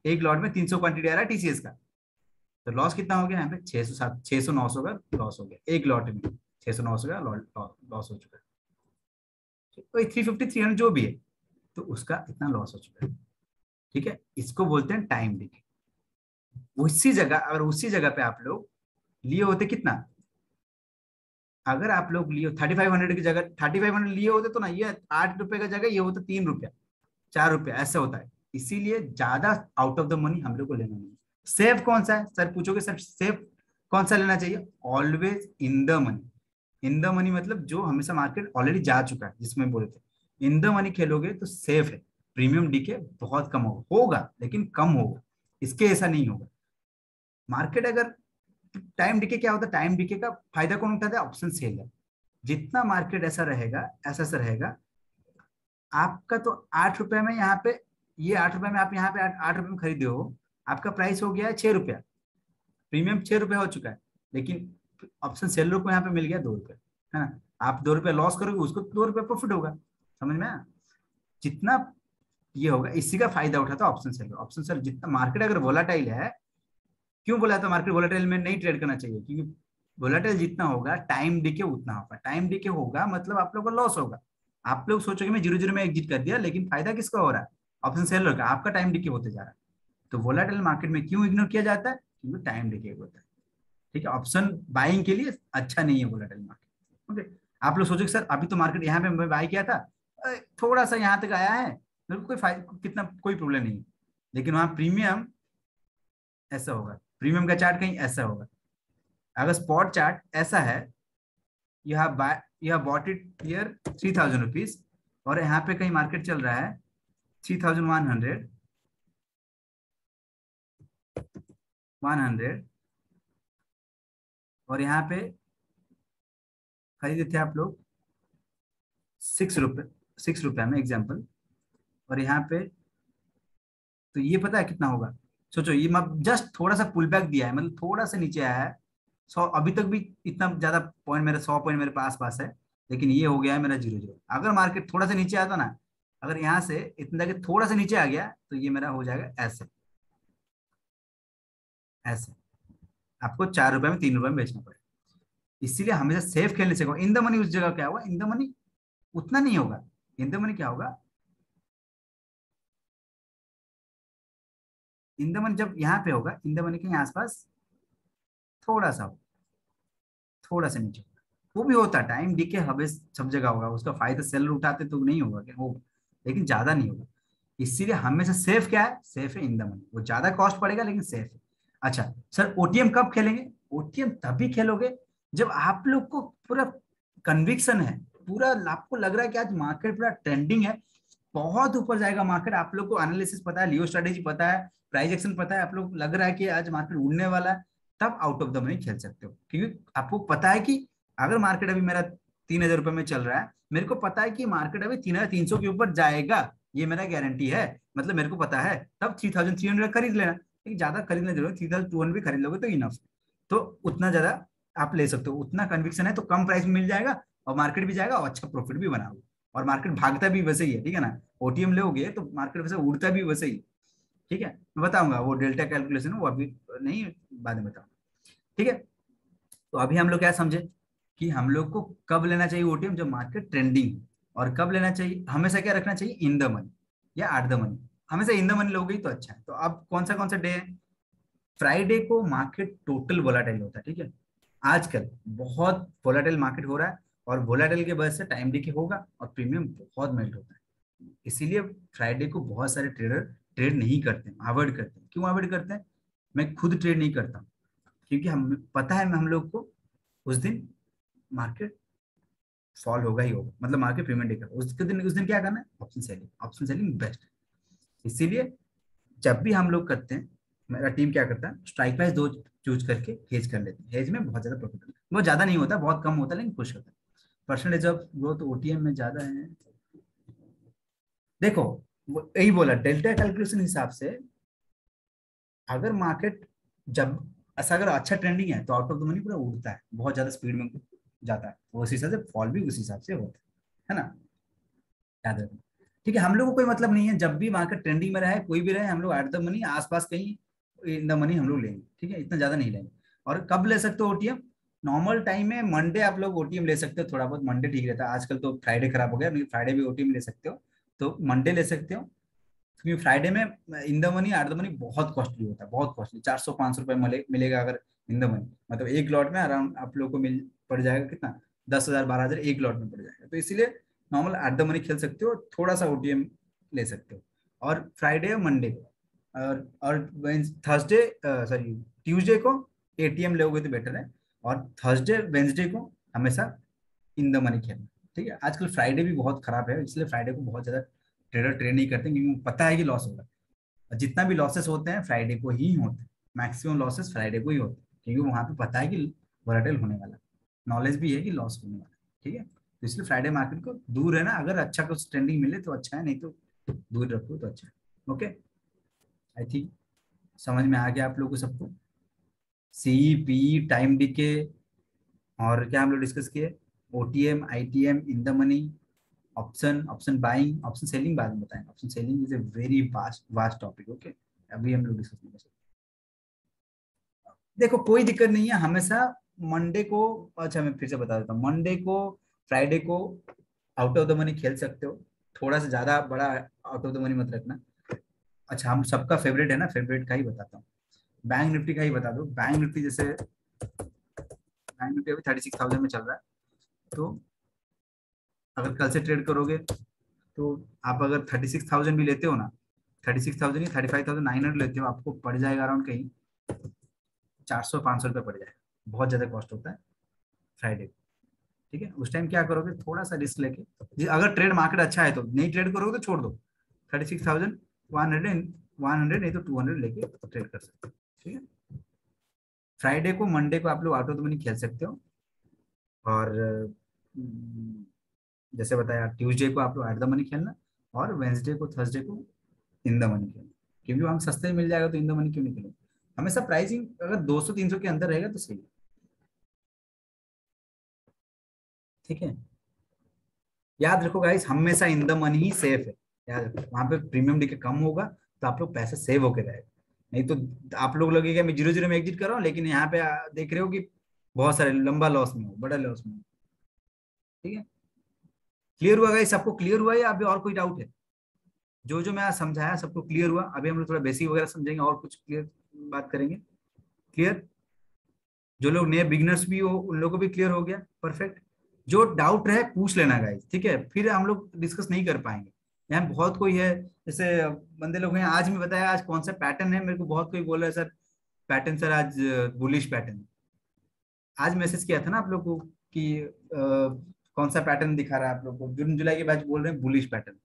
एक लॉट में तीन सौ क्वांटिटी आ रहा है टीसीएस का। तो लॉस कितना हो गया यहाँ पे? छह सौ सात, छह सौ नौ सौ का लॉस हो गया। एक लॉट में छह सौ नौ सौ का लॉस हो चुका है। थ्री फिफ्टी थ्री हंड्रेड जो भी है तो उसका इतना लॉस हो चुका है। ठीक है? इसको बोलते हैं टाइम डिके उसी जगह, अगर उसी जगह पे आप लोग लिए होते कितना? अगर आप लोग लिए थर्टी फाइव हंड्रेड की जगह थर्टी फाइव हंड्रेड लिए होते तो ना, ये आठ रुपए का जगह, ये होता तीन रुपया, चार रुपया, ऐसा होता है। इसीलिए ज़्यादा आउट ऑफ़ द मनी हम लोग को लेना नहीं सेफ़ कौन सा है? सर, पूछोगे सर सेफ़ कौन सा लेना चाहिए? Always in the money in the money मतलब जो हमेशा मार्केट ऑलरेडी जा चुका है, जिसमें बोले थे। इन द मनी खेलोगे तो सेफ़ है। प्रीमियम डीके बहुत कम होगा। होगा, लेकिन कम होगा। इसके ऐसा नहीं होगा। मार्केट अगर टाइम डीके क्या होता है? टाइम डीके का फ़ायदा कौन उठाता है? ऑप्शन सेल है। जितना मार्केट ऐसा रहेगा, ऐसा ऐसा रहेगा, आपका तो आठ रुपए में यहाँ पे, ये आठ रुपए में आप यहाँ पे आठ रुपए में खरीदे हो, आपका प्राइस हो गया है छह रुपया। प्रीमियम छह रुपया हो चुका है, लेकिन ऑप्शन सेलर को यहाँ पे मिल गया दो रुपये है ना? आप दो रुपये लॉस करोगे, उसको दो रुपये प्रॉफिट होगा। समझ में जितना ये होगा। इसी का फ़ायदा उठाता ऑप्शन सेलर ऑप्शन सेलर जितना मार्केट अगर वोलाटाइल है, क्यों बोला था मार्केट वोलाटाइल में नहीं ट्रेड करना चाहिए? क्योंकि वोलाटाइल जितना होगा टाइम डिके उतना होगा। टाइम डिके होगा मतलब आप लोग का लॉस होगा। आप लोग सोचोगे मैं ज़ीरो ज़ीरो में एग्जिट कर दिया, लेकिन फ़ायदा किसका हो रहा है? ऑप्शन सेलर का। आपका टाइम डिके होते जा रहा है। तो वोलाटाइल मार्केट में क्यों इग्नोर किया जाता है? क्योंकि टाइम डिके होता है। ठीक है? ऑप्शन बाइंग के लिए अच्छा नहीं है वोलाटाइल मार्केट ओके आप लोग सोचोगे सर, अभी तो मार्केट यहाँ पे मैं किया था। थोड़ा सा यहाँ तक आया है। को कोई कितना, कोई प्रॉब्लम नहीं लेकिन वहाँ प्रीमियम ऐसा होगा। प्रीमियम का चार्ट कहीं ऐसा होगा। अगर स्पॉट चार्ट ऐसा है you have you have bought it here three thousand rupees और यहाँ पे कहीं मार्केट चल रहा है three thousand one hundred one hundred और यहाँ पे खरीदे थे आप लोग सिक्स रुपए सिक्स रुपए में एग्ज़ाम्पल और यहाँ पे तो ये पता है कितना होगा? सोचो, ये मैं जस्ट थोड़ा सा पुल बैक दिया है मतलब थोड़ा सा नीचे आया है। सौ, अभी तक भी इतना ज़्यादा पॉइंट मेरा, सौ पॉइंट मेरे पास पास है, लेकिन ये हो गया है मेरा ज़ीरो ज़ीरो अगर मार्केट थोड़ा सा नीचे आता ना, अगर यहाँ से इतना जाके थोड़ा सा नीचे आ गया तो ये मेरा हो जाएगा ऐसे। ऐसे। आपको चार रुपए में, तीन रुपए में बेचना पड़ेगा। इसीलिए हमेशा सेफ़ खेलने से इन द मनी उस जगह क्या होगा इन द मनी उतना नहीं होगा। इन द मनी क्या होगा? इन द मनी जब यहाँ पे होगा इन द मनी के आसपास थोड़ा सा थोड़ा सा नीचे वो भी होता टाइम डी के हवे सब जगह होगा, उसका फ़ायदा सेलर उठाते तो नहीं होगा क्या हो लेकिन ज़्यादा नहीं होगा। इसीलिए हमेशा सेफ़ क्या है? सेफ़ है इन द मनी वो ज़्यादा कॉस्ट पड़ेगा, लेकिन सेफ़ है। अच्छा सर ओटीएम कब खेलेंगे? ओटीएम तभी खेलोगे जब आप लोग को पूरा कन्विक्शन है, पूरा आपको लग रहा है कि आज मार्केट पूरा ट्रेंडिंग है बहुत ऊपर जाएगा मार्केट आप लोग को एनालिसिस पता है लियो स्ट्रेटेजी पता है प्राइस एक्शन पता है। आप लोग लग रहा है कि आज मार्केट उड़ने वाला है, तब आउट ऑफ़ द मनी खेल सकते हो। क्योंकि आपको पता है कि अगर मार्केट अभी मेरा तीन हज़ार रुपए में चल रहा है, मेरे को पता है कि मार्केट अभी तीन हज़ार तीन सौ के ऊपर जाएगा। ये मेरा गारंटी है। मतलब मेरे को पता है, तब थ्री थाउज़ेंड थ्री हंड्रेड खरीद लेना। लेकिन ज़्यादा खरीदने ज़रूरत थ्री थाउज़ेंड टू हंड्रेड खरीद लोगे तो इनफ तो उतना ज़्यादा आप ले सकते हो। उतना कन्विक्शन है तो कम प्राइस में मिल जाएगा और मार्केट भी जाएगा और अच्छा प्रॉफिट भी बनाओगे। और मार्केट भागता भी वैसे ही है, ठीक है ना? ओटीएम लोगे तो मार्केट वैसे उड़ता भी वैसे ही, ठीक है? मैं बताऊँगा, वो डेल्टा कैलकुलेशन वो अभी नहीं, बाद में बताऊँगा, ठीक है? तो अभी हम लोग क्या समझे कि हम लोग को कब लेना चाहिए ओटीएम जब मार्केट ट्रेंडिंग और कब लेना चाहिए? हमेशा क्या रखना चाहिए? इन द मनी या आट द मनी हमेशा इन द मनी लोगे तो अच्छा है। तो अब कौन सा कौन सा डे है? फ्राइडे को मार्केट टोटल वोलाटाइल होता है, ठीक है? आजकल बहुत वोलाटाइल मार्केट हो रहा है। और वोलाटाइल के वजह से टाइम डी होगा और प्रीमियम बहुत मेल्ट होता है। इसीलिए फ्राइडे को बहुत सारे ट्रेडर ट्रेड नहीं करते अवॉइड करते हैं। क्यों अवॉइड करते हैं? मैं खुद ट्रेड नहीं करता क्योंकि हम, पता है हम लोग को उस दिन मार्केट फॉल होगा ही होगा। मतलब मार्केट पेमेंट डे उसके दिन, उस दिन क्या करना है? Option selling option selling best इसीलिए जब भी हम लोग करते हैं, मेरा टीम क्या करता है? स्ट्राइक प्राइस दो चूज़ करके हेज कर लेते हैं। हेज में बहुत ज़्यादा प्रॉफिट होता है। बहुत ज़्यादा नहीं होता, बहुत कम होता है, लेकिन खुश होता है। परसेंटेज ऑफ़ ग्रोथ ओटीएम में ज़्यादा है, देखो यही बोला डेल्टा कैलकुलेशन हिसाब से, अगर मार्केट जब, ऐसा अगर अच्छा ट्रेंडिंग है तो आउट ऑफ़ द मनी पूरा उड़ता है, बहुत ज़्यादा स्पीड में जाता है तो उस हिसाब से फॉल भी उस हिसाब से होता है है ना? याद रखना। ठीक है, हम लोग को कोई मतलब नहीं है, जब भी मार्केट ट्रेंडिंग में रहे, कोई भी रहे, हम लोग एट द मनी आसपास कहीं इन द मनी हम लोग लेंगे, ठीक है? इतना ज़्यादा नहीं लेंगे। और कब ले सकते हो ओटीएम नॉर्मल टाइम में मंडे आप लोग ओटीएम ले सकते हो, थोड़ा बहुत मंडे ठीक रहता है। आजकल तो फ्राइडे खराब हो गया नहीं फ्राइडे भी ओटीएम ले सकते हो। तो मंडे ले सकते हो। क्योंकि फ्राइडे में in the money out the money बहुत कॉस्टली होता है, बहुत कॉस्टली चार सौ, पाँच सौ रुपए मिलेगा अगर इन द मनी मतलब एक लॉट में अराउंड आप लोग को मिल, पड़ जाएगा कितना? दस हज़ार, बारह हज़ार, एक लॉट में पड़ जाएगा। तो इसीलिए नॉर्मल एट द मनी खेल सकते हो थोड़ा सा ओटीएम ले सकते हो। और फ्राइडे और मंडे और और थर्सडे सॉरी ट्यूसडे को एटीएम लोगे तो बेटर है। और थर्सडे वेंसडे को हमेशा इन द मनी खेलना। ठीक है? आजकल फ्राइडे भी बहुत खराब है, इसलिए फ्राइडे को बहुत ज़्यादा ट्रेडर ट्रेड नहीं करते, क्योंकि पता है कि लॉस होगा और जितना भी लॉसेस होते हैं फ्राइडे को ही होते हैं। मैक्सिमम लॉसेस फ्राइडे को ही होते हैं, क्योंकि वहाँ पे पता है कि वोलाटाइल होने वाला नॉलेज भी है कि लॉस होने वाला ठीक है? तो इसलिए फ्राइडे मार्केट को दूर है ना अगर अच्छा कुछ ट्रेंडिंग मिले तो अच्छा है, नहीं तो दूर रखो तो अच्छा है। ओके आई थिंक समझ में आ गया आप लोग को सबको? सी पी टाइम डीके और क्या हम लोग डिस्कस किए? OTM ITM in the money option option buying option selling बाद में बताएँगे। Option selling is a very vast vast topic okay अभी हम लोग डिस्कस नहीं कर सकते। देखो, कोई दिक्कत नहीं है। हमेशा मंडे को अच्छा मैं फिर से बता देता हूँ। मंडे को फ्राइडे को आउट ऑफ़ द मनी खेल सकते हो। थोड़ा सा ज़्यादा बड़ा आउट ऑफ़ द मनी मत रखना। अच्छा हम सबका फेवरेट है ना? फेवरेट का ही बताता हूँ। बैंक निफ्टी का ही बता दो। बैंक निफ्टी जैसे बैंक निफ्टी अभी थर्टी सिक्स थाउज़ेंड में चल रहा है। तो अगर कल से ट्रेड करोगे तो आप अगर थर्टी सिक्स थाउज़ेंड भी लेते हो ना थर्टी सिक्स थाउज़ेंड या thirty five thousand nine hundred लेते हो, आपको पड़ जाएगा अराउंड कहीं चार सौ, पाँच सौ रुपये पड़ जाएगा। बहुत ज़्यादा कॉस्ट होता है फ्राइडे ठीक है? उस टाइम क्या करोगे? थोड़ा सा रिस्क लेके अगर ट्रेड मार्केट अच्छा है तो नहीं ट्रेड करोगे तो छोड़ दो। Thirty six thousand one hundred one hundred नहीं तो टू हंड्रेड लेके ट्रेड कर सकते ठीक है? फ्राइडे को मंडे को आप लोग आउट ऑफ़ द मनी खेल सकते हो। और जैसे बताया ट्यूसडे को आप लोग एट द मनी खेलना और वेंसडे को थर्सडे को इन द मनी खेलना। क्योंकि हम सस्ते मिल जाएगा तो इन द मनी क्यों नहीं खेलेंगे? हमेशा प्राइसिंग अगर 200-300 के अंदर रहेगा तो सही है। ठीक है? याद रखो गाइस हमेशा इन द मनी ही सेफ़ है। याद रखो, वहाँ पे प्रीमियम डीके कम होगा तो आप लोग पैसा सेव होकर रहेगा नहीं तो आप लोग लगेगा मैं ज़ीरो ज़ीरो में एग्जिट कर रहा हूँ, लेकिन यहाँ पे देख रहे हो कि बहुत सारे लंबा लॉस में हो, बड़ा लॉस में हो। ठीक है? क्लियर हुआ गाइस सबको क्लियर हुआ या अभी और कोई डाउट है? जो जो मैं समझाया, सबको क्लियर हुआ। अभी हम लोग थोड़ा बेसिक वगैरह समझेंगे और कुछ क्लियर बात करेंगे। क्लियर जो लोग नए बिगनर्स भी हो, उन लोगों को भी क्लियर हो गया। परफेक्ट जो डाउट रहे, पूछ लेना गाइस ठीक है? फिर हम लोग डिस्कस नहीं कर पाएँगे। यहाँ बहुत कोई है। जैसे बंदे लोग हैं आज मैं बताया आज कौन सा पैटर्न है? मेरे को बहुत कोई बोल रहा है सर पैटर्न सर आज बुलिश पैटर्न आज मैसेज किया था ना आप लोग को कि आ, कौन सा पैटर्न दिखा रहा है आप लोग को? जून जुलाई के बाद बोल रहे हैं बुलिश पैटर्न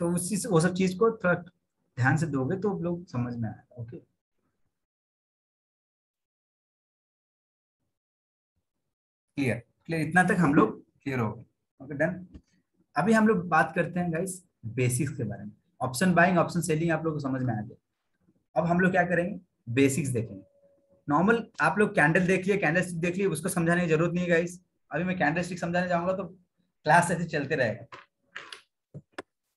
तो उसी वो सब चीज़ को थोड़ा ध्यान से दोगे तो लोग समझ में आएगा ओके? क्लियर क्लियर इतना तक हम लोग क्लियर हो गए। ओके डन अभी हम लोग बात करते हैं गाइस बेसिक्स के बारे में। ऑप्शन बाइंग ऑप्शन सेलिंग आप लोग को समझ में आ गया। अब हम लोग क्या करेंगे? बेसिक्स देखेंगे। नॉर्मल आप लोग कैंडल देख लिए कैंडल स्टिक देख लिए, उसको समझाने की ज़रूरत नहीं है गाइस अभी मैं कैंडल स्टिक समझाने जाऊँगा तो क्लास ऐसे चलते रहेगा।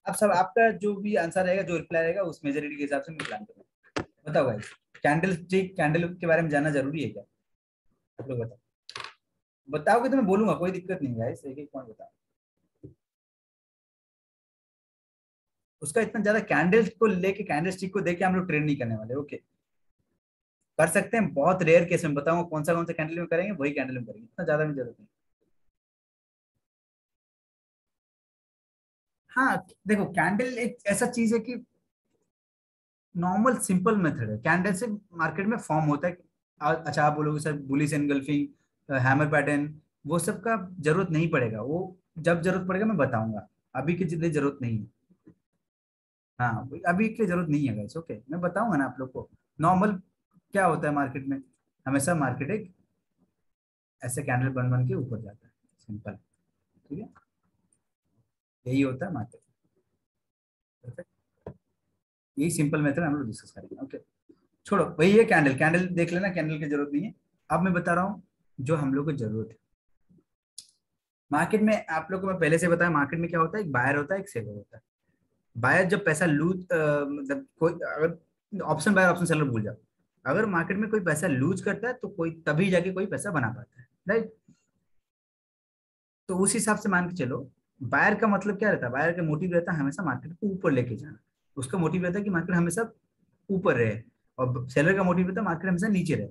अब सब आपका जो भी आंसर रहेगा, जो रिप्लाई रहेगा, उस मेजोरिटी के हिसाब से मैं प्लान करूँगा। बताओ गाइस कैंडल स्टिक कैंडल के बारे में जानना ज़रूरी है क्या? आप लोग बताओ। बताओगे तो मैं बोलूँगा, कोई दिक्कत नहीं गाइस एक एक पॉइंट बताओ। उसका इतना ज़्यादा कैंडल को लेके कैंडल स्टिक को देके हम लोग ट्रेड नहीं करने वाले ओके कर सकते हैं, बहुत रेयर केस में, बताऊँगा कौन सा कौन सा कैंडल में करेंगे, वही कैंडल में करेंगे, इतना ज़्यादा में ज़रूरत नहीं हाँ देखो कैंडल एक ऐसा चीज़ है कि नॉर्मल सिंपल मेथड है। कैंडल से मार्केट में फॉर्म होता है अच्छा आप बोलोगे, sir bullish engulfing hammer pattern वो सब का ज़रूरत नहीं पड़ेगा। वो जब ज़रूरत पड़ेगा, मैं बताऊँगा। अभी की जितनी ज़रूरत नहीं है। हाँ अभी के ज़रूरत नहीं है गाइस ओके मैं बताऊँगा ना आप लोग को। नॉर्मल क्या होता है मार्केट में? हमेशा मार्केट एक ऐसे कैंडल बन बन के ऊपर जाता है। सिंपल ठीक है? यही होता है मार्केट परफेक्ट यही सिंपल मेथड हम लोग डिस्कस करेंगे ओके छोड़ो, वही है कैंडल कैंडल देख लेना कैंडल की ज़रूरत नहीं है। अब मैं बता रहा हूँ जो हम लोग को ज़रूरत है। मार्केट में आप लोग को मैं पहले से बताया, मार्केट में क्या होता है? एक बायर होता है, एक सेलर होता है। बायर जब पैसा लूज मतलब कोई, अगर ऑप्शन बायर ऑप्शन सेलर भूल जाओ। अगर मार्केट में कोई पैसा लूज करता है तो कोई, तभी जाके कोई पैसा बना पाता है, राइट? तो उस हिसाब से मान के चलो, बायर का मतलब क्या रहता है? बायर का मोटिव रहता है हमेशा मार्केट को ऊपर लेके जाना। उसका मोटिव रहता है कि मार्केट हमेशा ऊपर रहे। और सेलर का मोटिव रहता है मार्केट हमेशा नीचे रहे।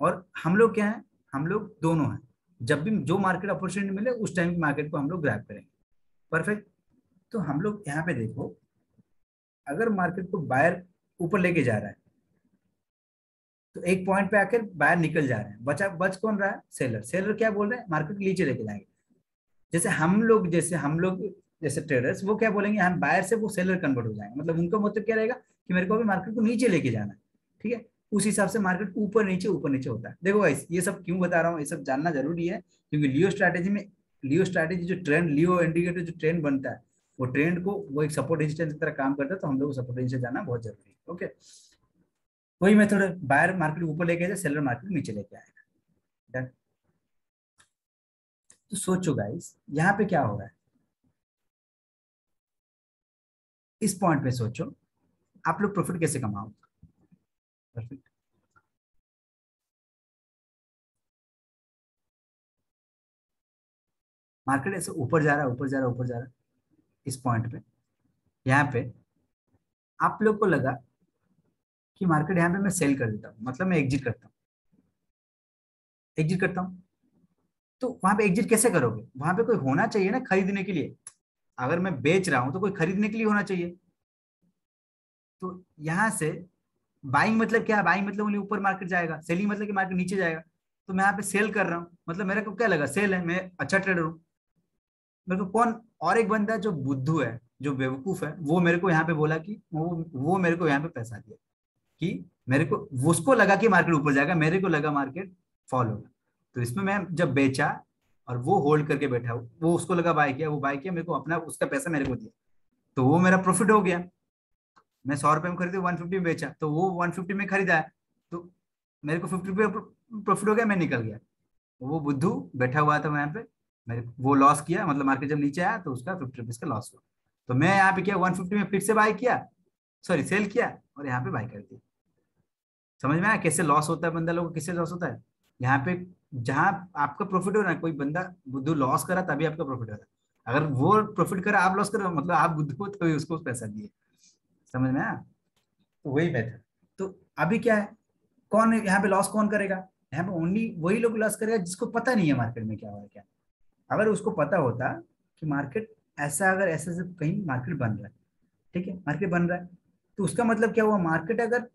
और हम लोग क्या है? हम लोग दोनों हैं। जब भी जो मार्केट अपॉर्चुनिटी मिले, उस टाइम मार्केट को हम लोग ग्रैप करेंगे। परफेक्ट तो हम लोग यहाँ पे देखो, अगर मार्केट को बायर ऊपर लेके जा रहा है तो एक पॉइंट पे आकर बायर निकल जा रहे हैं। बचा, बच कौन रहा है? सेलर सेलर क्या बोल रहे हैं? मार्केट नीचे लेके जाएँगे जैसे हम लोग, जैसे हम लोग, जैसे ट्रेडर्स वो क्या बोलेंगे? हम बायर से वो सेलर कन्वर्ट हो जाएँगे। मतलब उनका मतलब क्या रहेगा कि मेरे को अभी मार्केट को नीचे लेके जाना है। ठीक है? उस हिसाब से मार्केट ऊपर नीचे ऊपर नीचे होता है। देखो गाइस ये सब क्यों बता रहा हूँ, ये सब जानना ज़रूरी है, क्योंकि लियो स्ट्रैटेजी में लियो स्ट्रैटेजी जो ट्रेंड लियो इंडिकेटर जो ट्रेंड बनता है, वो ट्रेंड को, वो एक सपोर्ट रेजिस्टेंस की तरह काम करता है तो हम लोग को सपोर्ट रेजिस्टेंस जाना बहुत ज़रूरी है ओके वही मेथड बायर मार्केट ऊपर लेके जाए सेलर मार्केट नीचे लेके आएगा डन तो सोचो गाइस यहाँ पे क्या हो रहा है? इस पॉइंट पे सोचो, आप लोग प्रॉफिट कैसे कमाओ परफेक्ट मार्केट ऐसे ऊपर जा रहा है, ऊपर जा रहा है, ऊपर जा रहा है, इस पॉइंट पे। यहाँ पे आप लोग को लगा कि मार्केट यहाँ पे मैं सेल कर देता हूँ मतलब मैं एग्जिट करता हूँ। एग्जिट करता हूँ। तो वहाँ पे एग्जिट कैसे करोगे? वहाँ पे कोई होना चाहिए ना खरीदने के लिए? अगर मैं बेच रहा हूँ तो कोई खरीदने के लिए होना चाहिए। तो यहाँ से बाइंग मतलब क्या? बाइंग मतलब उन्हें ऊपर मार्केट जाएगा। सेलिंग मतलब कि मार्केट नीचे जाएगा। तो मैं यहाँ पे सेल कर रहा हूँ। मतलब मेरे को क्या लगा? सेल है। मैं अच्छा ट्रेडर हूँ। मेरे को कौन? और एक बंदा जो बुद्धू है, जो बेवकूफ़ है, वो मेरे को यहाँ पे बोला कि वो वो मेरे को यहाँ पे पैसा दिया कि मेरे को, उसको लगा कि मार्केट ऊपर जाएगा। मेरे को लगा मार्केट फॉल होगा तो इसमें मैं जब बेचा और वो होल्ड करके बैठा, वो उसको लगा बाय किया, वो बाय किया, मेरे को अपना, उसका पैसा मेरे को दिया। तो वो मेरा प्रॉफिट हो गया। मैं सौ रुपए में खरीदे वन फिफ्टी में बेचा तो वो वन फिफ्टी में खरीदा है तो मेरे को फिफ्टी रुपये प्रॉफिट हो गया, मैं निकल गया। वो बुद्धू बैठा हुआ था वहाँ पे, मेरे वो लॉस किया मतलब मार्केट जब नीचे आया तो उसका फिफ्टी रुपीज़ का लॉस हुआ। तो मैं यहाँ पे किया वन फिफ्टी में फिर से बाय किया सॉरी सेल किया, और यहाँ पे बाय कर दिया। समझ में आया कैसे लॉस होता है बंदा लोगों को किससे लॉस होता है? यहाँ पे जहाँ आपका प्रॉफिट हो रहा है, कोई बंदा बुद्धू लॉस करा, तभी आपका प्रॉफिट हो रहा है। अगर वो प्रॉफिट करा, आप लॉस करो मतलब आप बुद्धू को तो उसको पैसा दिए। समझ में आया? तो वही मेथड तो अभी क्या है? कौन यहाँ पे लॉस कौन करेगा? यहाँ पे ओनली वही लोग लॉस करेगा जिसको पता नहीं है मार्केट में क्या हो रहा है, क्या? अगर उसको पता होता कि मार्केट ऐसा, अगर ऐसा से कहीं मार्केट बन रहा है, ठीक है? मार्केट बन रहा है तो उसका मतलब क्या हुआ? मार्केट अगर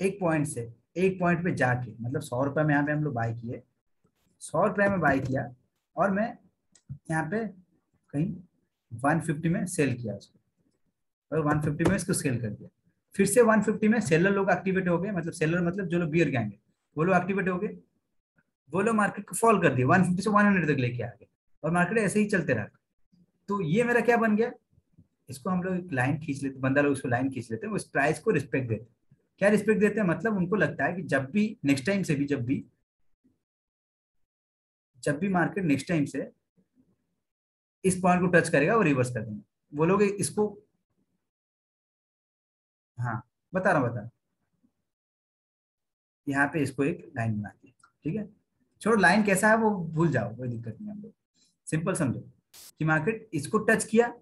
एक पॉइंट से, एक पॉइंट पे जाके मतलब सौ रुपए में यहाँ पे हम लोग बाय किए, सौ रुपए में बाय किया और मैं यहाँ पे कहीं वन फिफ्टी में सेल किया उसको। और वन फिफ्टी में इसको सेल कर दिया। फिर से 150 में सेलर लोग एक्टिवेट हो गए मतलब सेलर मतलब जो लोग बियर गैंग है वो लोग एक्टिवेट हो गए, वो लोग मार्केट को फॉल कर दिए 150 से 100 तक लेके आ गए और मार्केट ऐसे ही चलते रहा। तो ये मेरा क्या बन गया? इसको हम लोग लाइन खींच लेते, बंदा लोग उसको लाइन खींच लेते हैं, उस प्राइस को रिस्पेक्ट देते हैं। क्या रिस्पेक्ट देते हैं? मतलब उनको लगता है कि जब भी नेक्स्ट टाइम से भी जब भी जब भी मार्केट नेक्स्ट टाइम से इस पॉइंट को टच करेगा, वो रिवर्स कर देंगे। वो लोग इसको हाँ बता रहा बता यहाँ पे इसको एक लाइन बना दिया, ठीक है? छोड़ो लाइन कैसा है वो भूल जाओ, कोई दिक्कत नहीं हम लोग। सिंपल समझो कि मार्केट इसको टच किया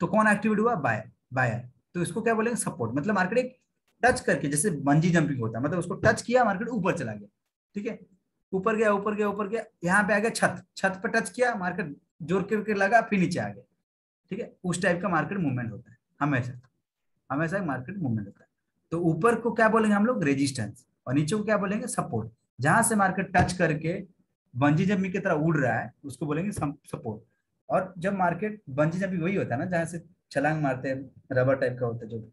तो कौन एक्टिवेट हुआ? बायर बायर तो इसको क्या बोलेंगे? सपोर्ट मतलब मार्केट एक टच करके, जैसे बंजी जंपिंग होता है मतलब उसको टच किया मार्केट ऊपर चला गया, ठीक है? ऊपर गया ऊपर गया ऊपर गया, यहाँ पे आ गया छत। छत पर टच किया मार्केट ज़ोर करके लगा, फिर नीचे आ गया, ठीक है? उस टाइप का मार्केट मूवमेंट होता है, हमेशा। हमेशा मार्केट मूवमेंट होता है। तो ऊपर को क्या बोलेंगे हम लोग? रेजिस्टेंस और नीचे को क्या बोलेंगे? सपोर्ट जहाँ से मार्केट टच करके बंजी जमी की तरह उड़ रहा है, उसको बोलेंगे सपोर्ट और जब मार्केट बंजी जमी वही होता है ना, जहाँ से छलांग मारते हैं रबर टाइप का होता है जो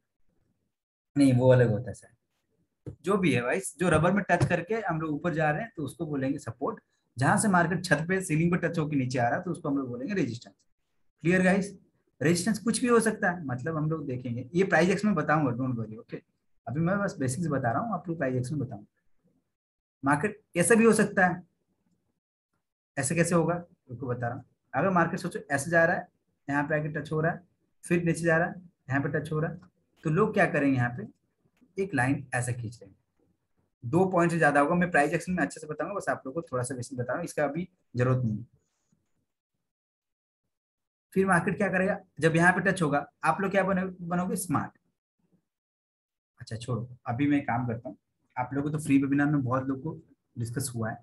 नहीं, वो अलग होता है जो भी है भाई, जो रबर में टच करके हम लोग ऊपर जा रहे हैं तो उसको बोलेंगे सपोर्ट जहाँ से मार्केट छत पे सीलिंग पे टच होकर नीचे आ रहा है तो उसको हम लोग बोलेंगे रेजिस्टेंस क्लियर गाइस रेजिस्टेंस कुछ भी हो सकता है मतलब हम लोग देखेंगे। ये प्राइस एक्स में बताऊँगा डोंट वरी ओके अभी मैं बस बेसिक्स बता रहा हूँ, आप लोग प्राइस एक्स में बताऊँगा मार्केट ऐसा भी हो सकता है। ऐसे कैसे होगा उनको बता रहा हूँ। अगर मार्केट सोचो, ऐसे जा रहा है, यहाँ पे आके टच हो रहा है, फिर नीचे जा रहा है, यहाँ पे टच हो रहा है तो लोग क्या करेंगे यहाँ पे? एक लाइन ऐसे खींच लेंगे। दो पॉइंट से ज़्यादा होगा, मैं प्राइस एक्शन में अच्छे से बताऊँगा, बस आप लोग को थोड़ा सा बेसिक बता रहा हूँ इसका अभी ज़रूरत नहीं है। फिर मार्केट क्या करेगा? जब यहाँ पे टच होगा, आप लोग क्या बने, बनोगे? स्मार्ट अच्छा छोड़ो। अभी मैं काम करता हूँ। आप लोगों को तो फ्री वेबिनार में बहुत लोग को डिस्कस हुआ है।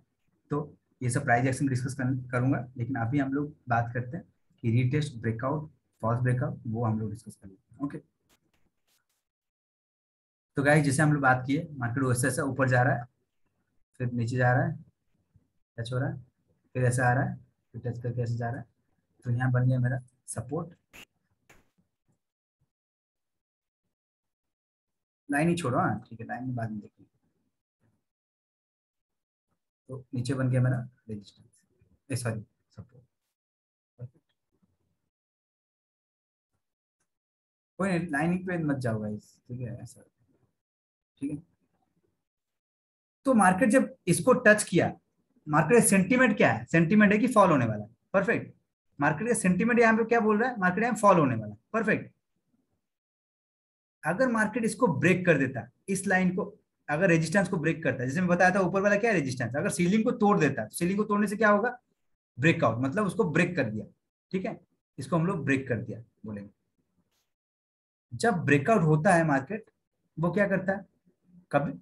तो ये सब प्राइस एक्शन डिस्कस करूँगा। लेकिन अभी हम लोग बात करते हैं कि रीटेस्ट ब्रेकआउट फॉल्स ब्रेकआउट वो हम लोग डिस्कस करेंगे। ओके तो गाइस जैसे हम लोग बात किए मार्केट वैसे ऐसा ऊपर जा रहा है, फिर नीचे जा रहा है टच हो रहा है, फिर ऐसा आ रहा है, फिर टच करके ऐसे जा रहा है। तो यहाँ बन गया मेरा सपोर्ट लाइन ही छोड़ो हाँ ठीक है लाइन में बाद में देखेंगे तो नीचे बन गया मेरा रेजिस्टेंस सॉरी सपोर्ट कोई नहीं लाइनिंग पे मत जाओ गाइस ठीक है, ऐसा। ठीक है? तो मार्केट जब इसको टच किया मार्केट सेंटीमेंट क्या है? सेंटीमेंट है कि फॉल होने वाला परफेक्ट मार्केट का सेंटीमेंट यहाँ पे क्या बोल रहा है? मार्केट यहाँ फॉल होने वाला परफेक्ट अगर मार्केट इसको ब्रेक कर देता, इस लाइन को, अगर रेजिस्टेंस को ब्रेक करता, जैसे मैं बताया था, ऊपर वाला क्या रेजिस्टेंस अगर सीलिंग को तोड़ देता तो सीलिंग को तोड़ने से क्या होगा? ब्रेकआउट मतलब उसको ब्रेक कर दिया। ठीक है? इसको हम लोग ब्रेक कर दिया, बोलेंगे। जब ब्रेकआउट होता है मार्केट वो क्या करता है? कभी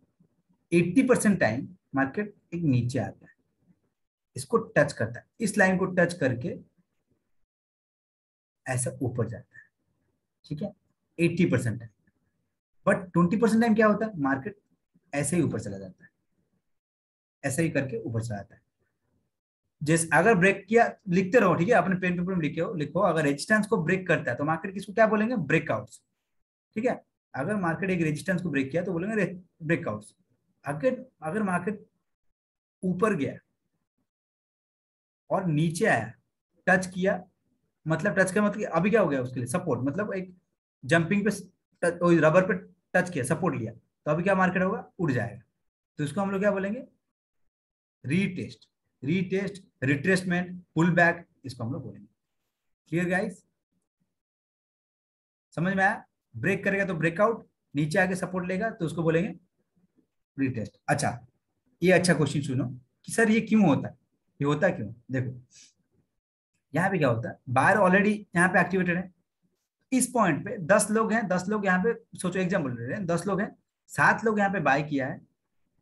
80 परसेंट टाइम मार्केट एक नीचे आता है। इसको टच करता है। इस लाइन को टच करके ऐसा ऊपर जाता है, ठीक है? Eighty percent time but twenty percent time क्या होता है? मार्केट ऐसे ही ऊपर चला जाता है। ऐसे ही करके ऊपर चला जाता है। जैसे अगर ब्रेक किया, लिखते रहो, ठीक है? अपने पेन पेपर में लिखे लिखो। अगर रेजिस्टेंस को ब्रेक करता है तो मार्केट किसको क्या बोलेंगे? ब्रेकआउट ठीक है? अगर मार्केट एक रेजिस्टेंस को ब्रेक किया तो बोलेंगे ब्रेकआउट अगर अगर मार्केट ऊपर गया और नीचे आया टच किया मतलब टच का मतलब अभी क्या हो गया उसके लिए? सपोर्ट मतलब एक जंपिंग पे रबर पे टच किया सपोर्ट लिया तो अभी क्या मार्केट होगा? उड़ जाएगा। तो इसको हम लोग क्या बोलेंगे? Retest retest retracement pull back इसको हम लोग बोलेंगे। क्लियर गाइस समझ में आया? ब्रेक करेगा तो ब्रेकआउट नीचे आके सपोर्ट लेगा तो उसको बोलेंगे रीटेस्ट अच्छा ये अच्छा क्वेश्चन सुनो कि सर ये क्यों होता है? ये होता क्यों? देखो यहाँ पे क्या होता है? बायर ऑलरेडी यहाँ पे एक्टिवेटेड है। इस पॉइंट पे दस लोग हैं, दस लोग यहाँ पे, सोचो एग्ज़ाम्पल ले रहे हैं, दस लोग हैं, सात लोग यहाँ पे बाय किया है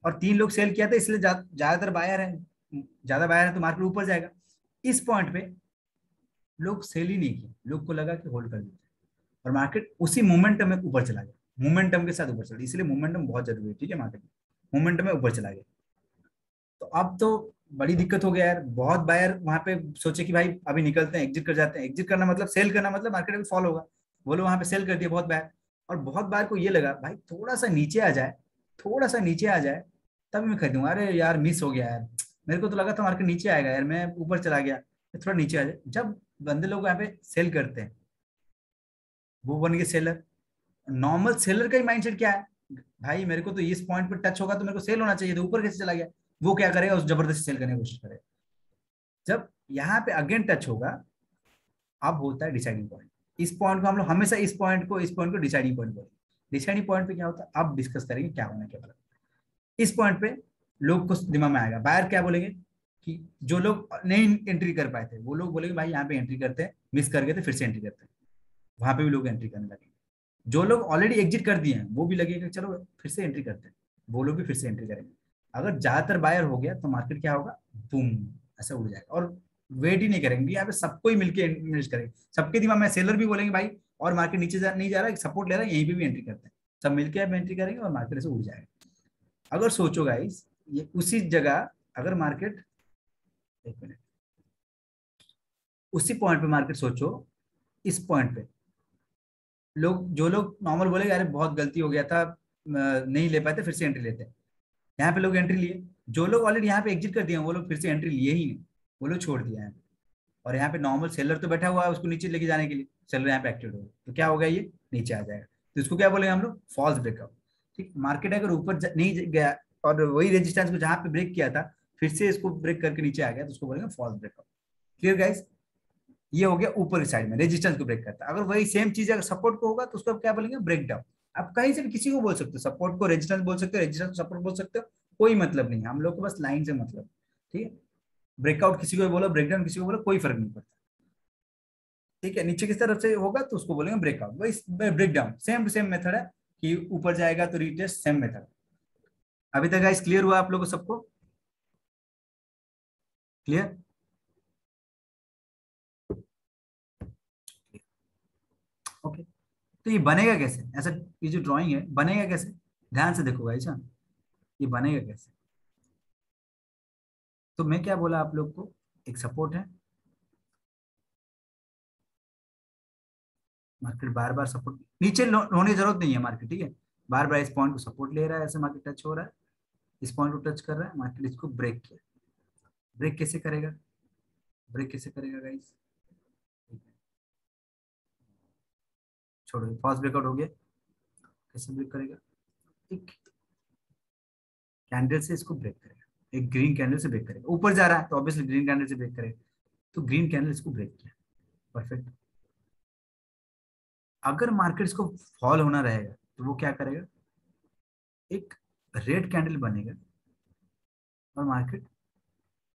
और तीन लोग सेल किया था, इसलिए ज़्यादातर बायर है। ज़्यादा बायर है तो मार्केट ऊपर जाएगा। इस पॉइंट पे लोग सेल ही नहीं किए। लोग को लगा कि होल्ड कर देते और मार्केट उसी मोमेंटम में ऊपर चला गया। मोमेंटम के साथ ऊपर चला इसलिए मोमेंटम बहुत ज़रूरी है, ठीक है मार्केट में। मोमेंटम में ऊपर चला गया। तो अब तो बड़ी दिक्कत हो गया यार। बहुत बायर वहाँ पे सोचे कि भाई अभी निकलते हैं एग्जिट कर जाते हैं। एग्जिट करना मतलब सेल करना मतलब मार्केट में फॉल होगा। वो लोग वहाँ पे सेल कर दिए बहुत बायर और बहुत बार को ये लगा, भाई थोड़ा सा नीचे आ जाए, थोड़ा सा नीचे आ जाए, तब मैं खरीदूँगा। अरे यार मिस हो गया यार। मेरे को तो लगा था मार्केट नीचे आएगा यार, मैं ऊपर चला गया। थोड़ा नीचे आ जाए। जब बंदे लोग यहाँ पे सेल करते हैं, वो बन गए सेलर नॉर्मल सेलर का ही माइंडसेट क्या है? भाई मेरे को तो इस पॉइंट पर टच होगा तो मेरे को सेल होना चाहिए तो ऊपर कैसे चला गया? वो क्या करेगा उस ज़बरदस्ती सेल करने की कोशिश करेगा जब यहाँ पे अगेन टच होगा, अब होता है डिसाइडिंग पॉइंट इस पॉइंट को हम लोग हमेशा इस पॉइंट को, इस पॉइंट को डिसाइडिंग पॉइंट बोलेंगे। डिसाइडिंग पॉइंट पे क्या होता है? अब डिस्कस करेंगे क्या होने के बाद इस पॉइंट पे लोग को दिमाग में आएगा। बायर क्या बोलेंगे? कि जो लोग नहीं एंट्री कर पाए थे, वो लोग बोलेंगे, भाई, यहाँ पे एंट्री करते हैं मिस कर गए थे, फिर से एंट्री करते हैं। वहाँ पे भी लोग एंट्री करने लगे जो लोग ऑलरेडी एग्जिट कर दिए हैं, वो भी लगेगा चलो, फिर से एंट्री करते हैं। वो लोग भी फिर से एंट्री करेंगे। अगर ज़्यादातर बायर हो गया तो मार्केट क्या होगा? बूम ऐसा उड़ जाएगा। और वेट ही नहीं करेंगे। यहाँ पे सबको ही मिलकर इन्वेस्ट करेंगे। सबके दिमाग में सेलर भी बोलेंगे भाई और मार्केट नीचे जा, नहीं जा रहा है सपोर्ट ले रहा है यहीं पे भी एंट्री करते हैं। सब मिलकर आप एंट्री करेंगे और मार्केट से उड़ जाएगा। अगर सोचो गाइस ये उसी जगह अगर मार्केट एक मिनट उसी पॉइंट पे मार्केट सोचो इस पॉइंट पे। लोग जो लोग नॉर्मल बोले अरे बहुत गलती हो गया था नहीं ले थे फिर से एंट्री लेते यहाँ पे लोग एंट्री लिए। जो लोग ऑलरेडी यहाँ पे एग्जिट कर दिए वो लोग फिर से एंट्री लिए ही नहीं वो लोग छोड़ दिया है। और यहाँ पे नॉर्मल सेलर तो बैठा हुआ है उसको नीचे लेके जाने के लिए। सेलर यहाँ पे एक्टिव हो तो क्या होगा ये? नीचे आ जाएगा। तो इसको क्या बोलेंगे हम लोग? फॉल्स ब्रेकअप ठीक? मार्केट अगर ऊपर नहीं गया और वही रेजिस्टेंस को जहाँ पे ब्रेक किया था, फिर से इसको ब्रेक करके नीचे आ गया तो उसको बोलेंगे फॉल्स ब्रेकआउट क्लियर गाइस ये हो गया ऊपर की साइड में रेजिस्टेंस को ब्रेक करता। अगर वही सेम चीज़ अगर सपोर्ट को होगा तो उसको क्या बोलेंगे? ब्रेक डाउन आप कहीं से भी किसी को बोल सकते हो सपोर्ट को रेजिस्टेंस बोल सकते हो रेजिस्टेंस को सपोर्ट बोल सकते हो, कोई मतलब नहीं हम लोग को बस लाइन से मतलब ठीक है? ब्रेकआउट किसी को बोलो ब्रेकडाउन किसी को बोलो, कोई फ़र्क नहीं पड़ता। ठीक है? नीचे की तरफ़ से होगा तो उसको बोलेंगे ब्रेकआउट वही breakdown same to same method है कि ऊपर जाएगा तो रीटेस्ट सेम मेथड अभी तक गाइस क्लियर हुआ आप लोगों सबको? क्लियर ओके तो ये बनेगा कैसे? ऐसा, ये जो ड्राइंग है, बनेगा कैसे? ध्यान से देखो गाइस हाँ ये बनेगा कैसे? तो मैं क्या बोला आप लोग को? एक सपोर्ट है। मार्केट बार बार सपोर्ट नीचे होने की ज़रूरत नहीं है मार्केट ठीक है? बार बार इस पॉइंट को सपोर्ट ले रहा है, ऐसे मार्केट टच हो रहा है। इस पॉइंट को टच कर रहा है मार्केट इसको ब्रेक किया। ब्रेक कैसे करेगा? ब्रेक कैसे करेगा गाइस छोड़ो फास्ट ब्रेकआउट हो गया। कैसे ब्रेक करेगा? एक कैंडल से इसको ब्रेक करेगा। एक ग्रीन कैंडल से ब्रेक करेगा। ऊपर जा रहा है तो ऑब्वियसली ग्रीन कैंडल से ब्रेक करेगा। तो ग्रीन कैंडल इसको ब्रेक किया। परफेक्ट अगर मार्केट इसको फॉल होना रहेगा तो वो क्या करेगा? एक रेड कैंडल बनेगा। और मार्केट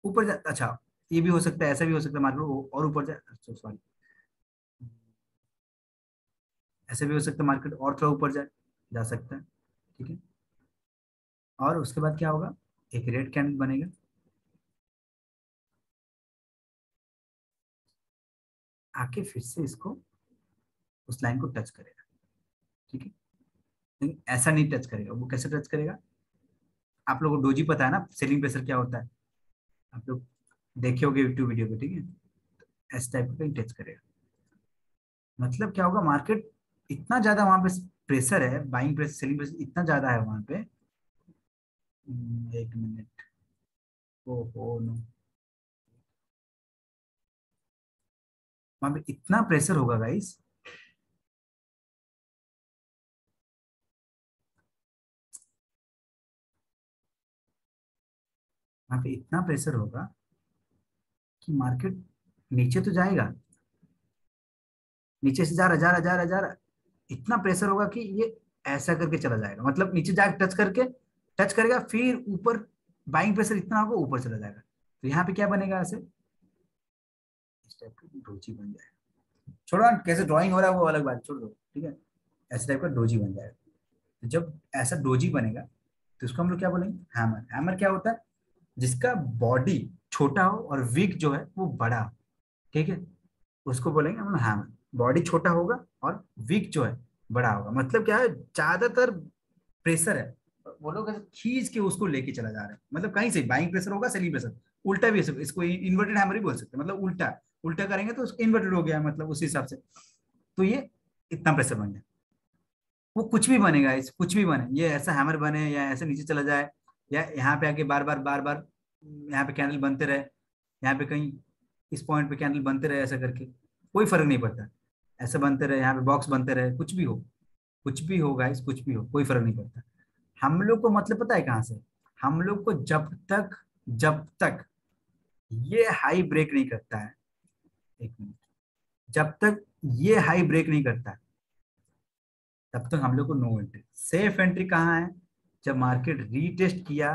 ऊपर जा अच्छा ये भी हो सकता है, ऐसा भी हो सकता है मार्केट और ऊपर जाए सॉरी ऐसे भी हो सकता है मार्केट और थोड़ा ऊपर जाए, जा सकता है, ठीक है? और उसके बाद क्या होगा? एक रेड कैंडल बनेगा। आके फिर से इसको उस लाइन को टच करेगा, ठीक है? लेकिन ऐसा नहीं टच करेगा। वो कैसे टच करेगा? आप लोगों को डोजी पता है ना सेलिंग प्रेशर क्या होता है? आप लोग देखे होगे यूट्यूब वीडियो पे, ठीक है? तो ऐसे टाइप का टच करेगा। मतलब क्या होगा? मार्केट इतना ज़्यादा वहाँ पे प्रेशर है बाइंग प्रेशर सेलिंग प्रेशर इतना ज़्यादा है वहाँ पे। हम्म, एक मिनट ओहो नो वहाँ पे इतना प्रेशर होगा गाइस वहाँ पे इतना प्रेशर होगा कि मार्केट नीचे तो जाएगा। नीचे से जा रहा जा रहा जा रहा जा रहा। इतना प्रेशर होगा कि ये ऐसा करके चला जाएगा। मतलब नीचे जाकर टच करके टच करेगा, फिर ऊपर बाइंग प्रेशर इतना होगा, ऊपर चला जाएगा। तो यहाँ पे क्या बनेगा ऐसे? इस टाइप का डोजी बन जाएगा। छोड़ो कैसे ड्राइंग हो रहा है वो अलग बात, छोड़ दो, ठीक है? ऐसे टाइप का डोजी बन जाएगा। तो जब ऐसा डोजी बनेगा तो उसको हम लोग क्या बोलेंगे? हैमर हैमर क्या होता है? जिसका बॉडी छोटा हो और विक जो है, वो बड़ा हो, ठीक है? उसको बोलेंगे हम लोग हैमर बॉडी छोटा होगा और वीक जो है, बड़ा होगा। मतलब क्या है, ज़्यादातर प्रेशर है। वो लोग खींच के उसको लेके चला जा रहा है। मतलब कहीं से बाइंग प्रेशर होगा सेलिंग प्रेशर उल्टा भी इसको इन्वर्टेड हैमर ही बोल सकते हैं। मतलब उल्टा। उल्टा करेंगे तो इन्वर्टेड हो गया मतलब उस हिसाब से। तो ये इतना प्रेशर बन गया। वो कुछ भी बनेगा इस कुछ भी बने। ये ऐसा हैमर बने या ऐसे नीचे चला जाए या यहाँ पे आके बार बार बार बार यहाँ पे कैंडल बनते रहे, यहाँ पे कहीं इस पॉइंट पे कैंडल बनते रहे ऐसा करके, कोई फ़र्क नहीं पड़ता। ऐसे बनते रहे, यहाँ पे बॉक्स बनते रहे, कुछ भी हो, कुछ भी हो गाइस कुछ भी हो, कोई फ़र्क नहीं पड़ता। हम लोग को मतलब पता है कहाँ से? हम लोग को जब तक जब तक ये हाई ब्रेक नहीं करता है, एक मिनट जब तक ये हाई ब्रेक नहीं करता तब तक हम लोग को नो एंट्री सेफ़ एंट्री कहाँ है? जब मार्केट रीटेस्ट किया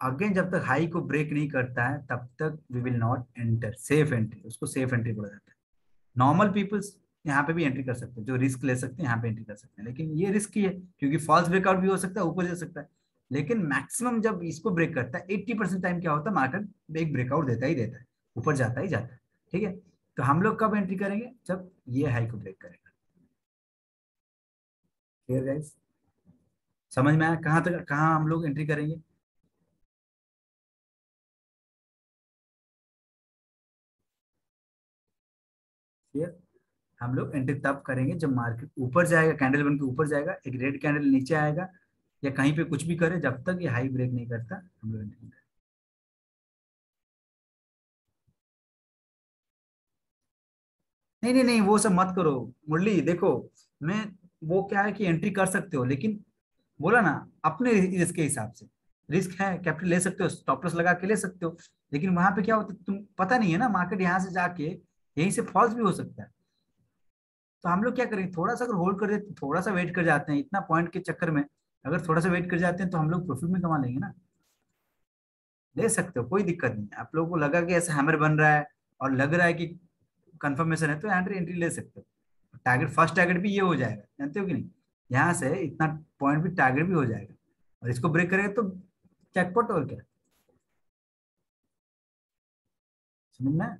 अगेन जब तक हाई को ब्रेक नहीं करता है, तब तक we will not enter safe entry उसको सेफ़ एंट्री बोला जाता है। नॉर्मल पीपल्स यहाँ पे भी एंट्री कर सकते हैं, जो रिस्क ले सकते हैं, यहाँ पे एंट्री कर सकते हैं। लेकिन ये रिस्क ही है, क्योंकि फॉल्स ब्रेकआउट भी हो सकता है, ऊपर जा सकता है। लेकिन मैक्सिमम जब इसको ब्रेक करता है एट्टी परसेंट टाइम क्या होता है? मार्केट एक ब्रेकआउट देता ही देता है, ऊपर जाता ही जाता है, ठीक है? तो हम लोग कब एंट्री करेंगे? जब ये हाई को ब्रेक करेगा। समझ में आया? कहाँ तक, कहाँ हम लोग एंट्री करेंगे? क्लियर हम लोग एंट्री तब करेंगे जब मार्केट ऊपर जाएगा कैंडल बन के ऊपर जाएगा, एक रेड कैंडल नीचे आएगा, या कहीं पे कुछ भी करे, जब तक ये हाई ब्रेक नहीं करता, हम लोग एंट्री नहीं नहीं नहीं, वो सब मत करो, मुरली, देखो, मैं, वो क्या है कि एंट्री कर सकते हो, लेकिन बोला ना, अपने रिस्क के हिसाब से। रिस्क है कैपिटल ले सकते हो स्टॉप लॉस लगा के ले सकते हो, लेकिन वहाँ पे क्या होता है, तुम, पता नहीं है ना मार्केट यहाँ से जाके यहीं से फॉल्स भी हो सकता है। तो हम लोग क्या करेंगे? थोड़ा सा अगर होल्ड कर देते, थोड़ा सा वेट कर जाते हैं, इतना पॉइंट के चक्कर में, अगर थोड़ा सा वेट कर जाते हैं तो हम लोग प्रॉफिट में कमा लेंगे ना। ले सकते हो, कोई दिक्कत नहीं आप लोगों को लगा कि ऐसा हैमर बन रहा है और लग रहा है कि कंफर्मेशन है तो एंट्री एंट्री ले सकते हो। टारगेट फ़र्स्ट टारगेट भी ये हो जाएगा, जानते हो कि नहीं? यहाँ से इतना पॉइंट भी टारगेट भी हो जाएगा। और इसको ब्रेक करेगा तो चैकपॉट और क्या? समझ में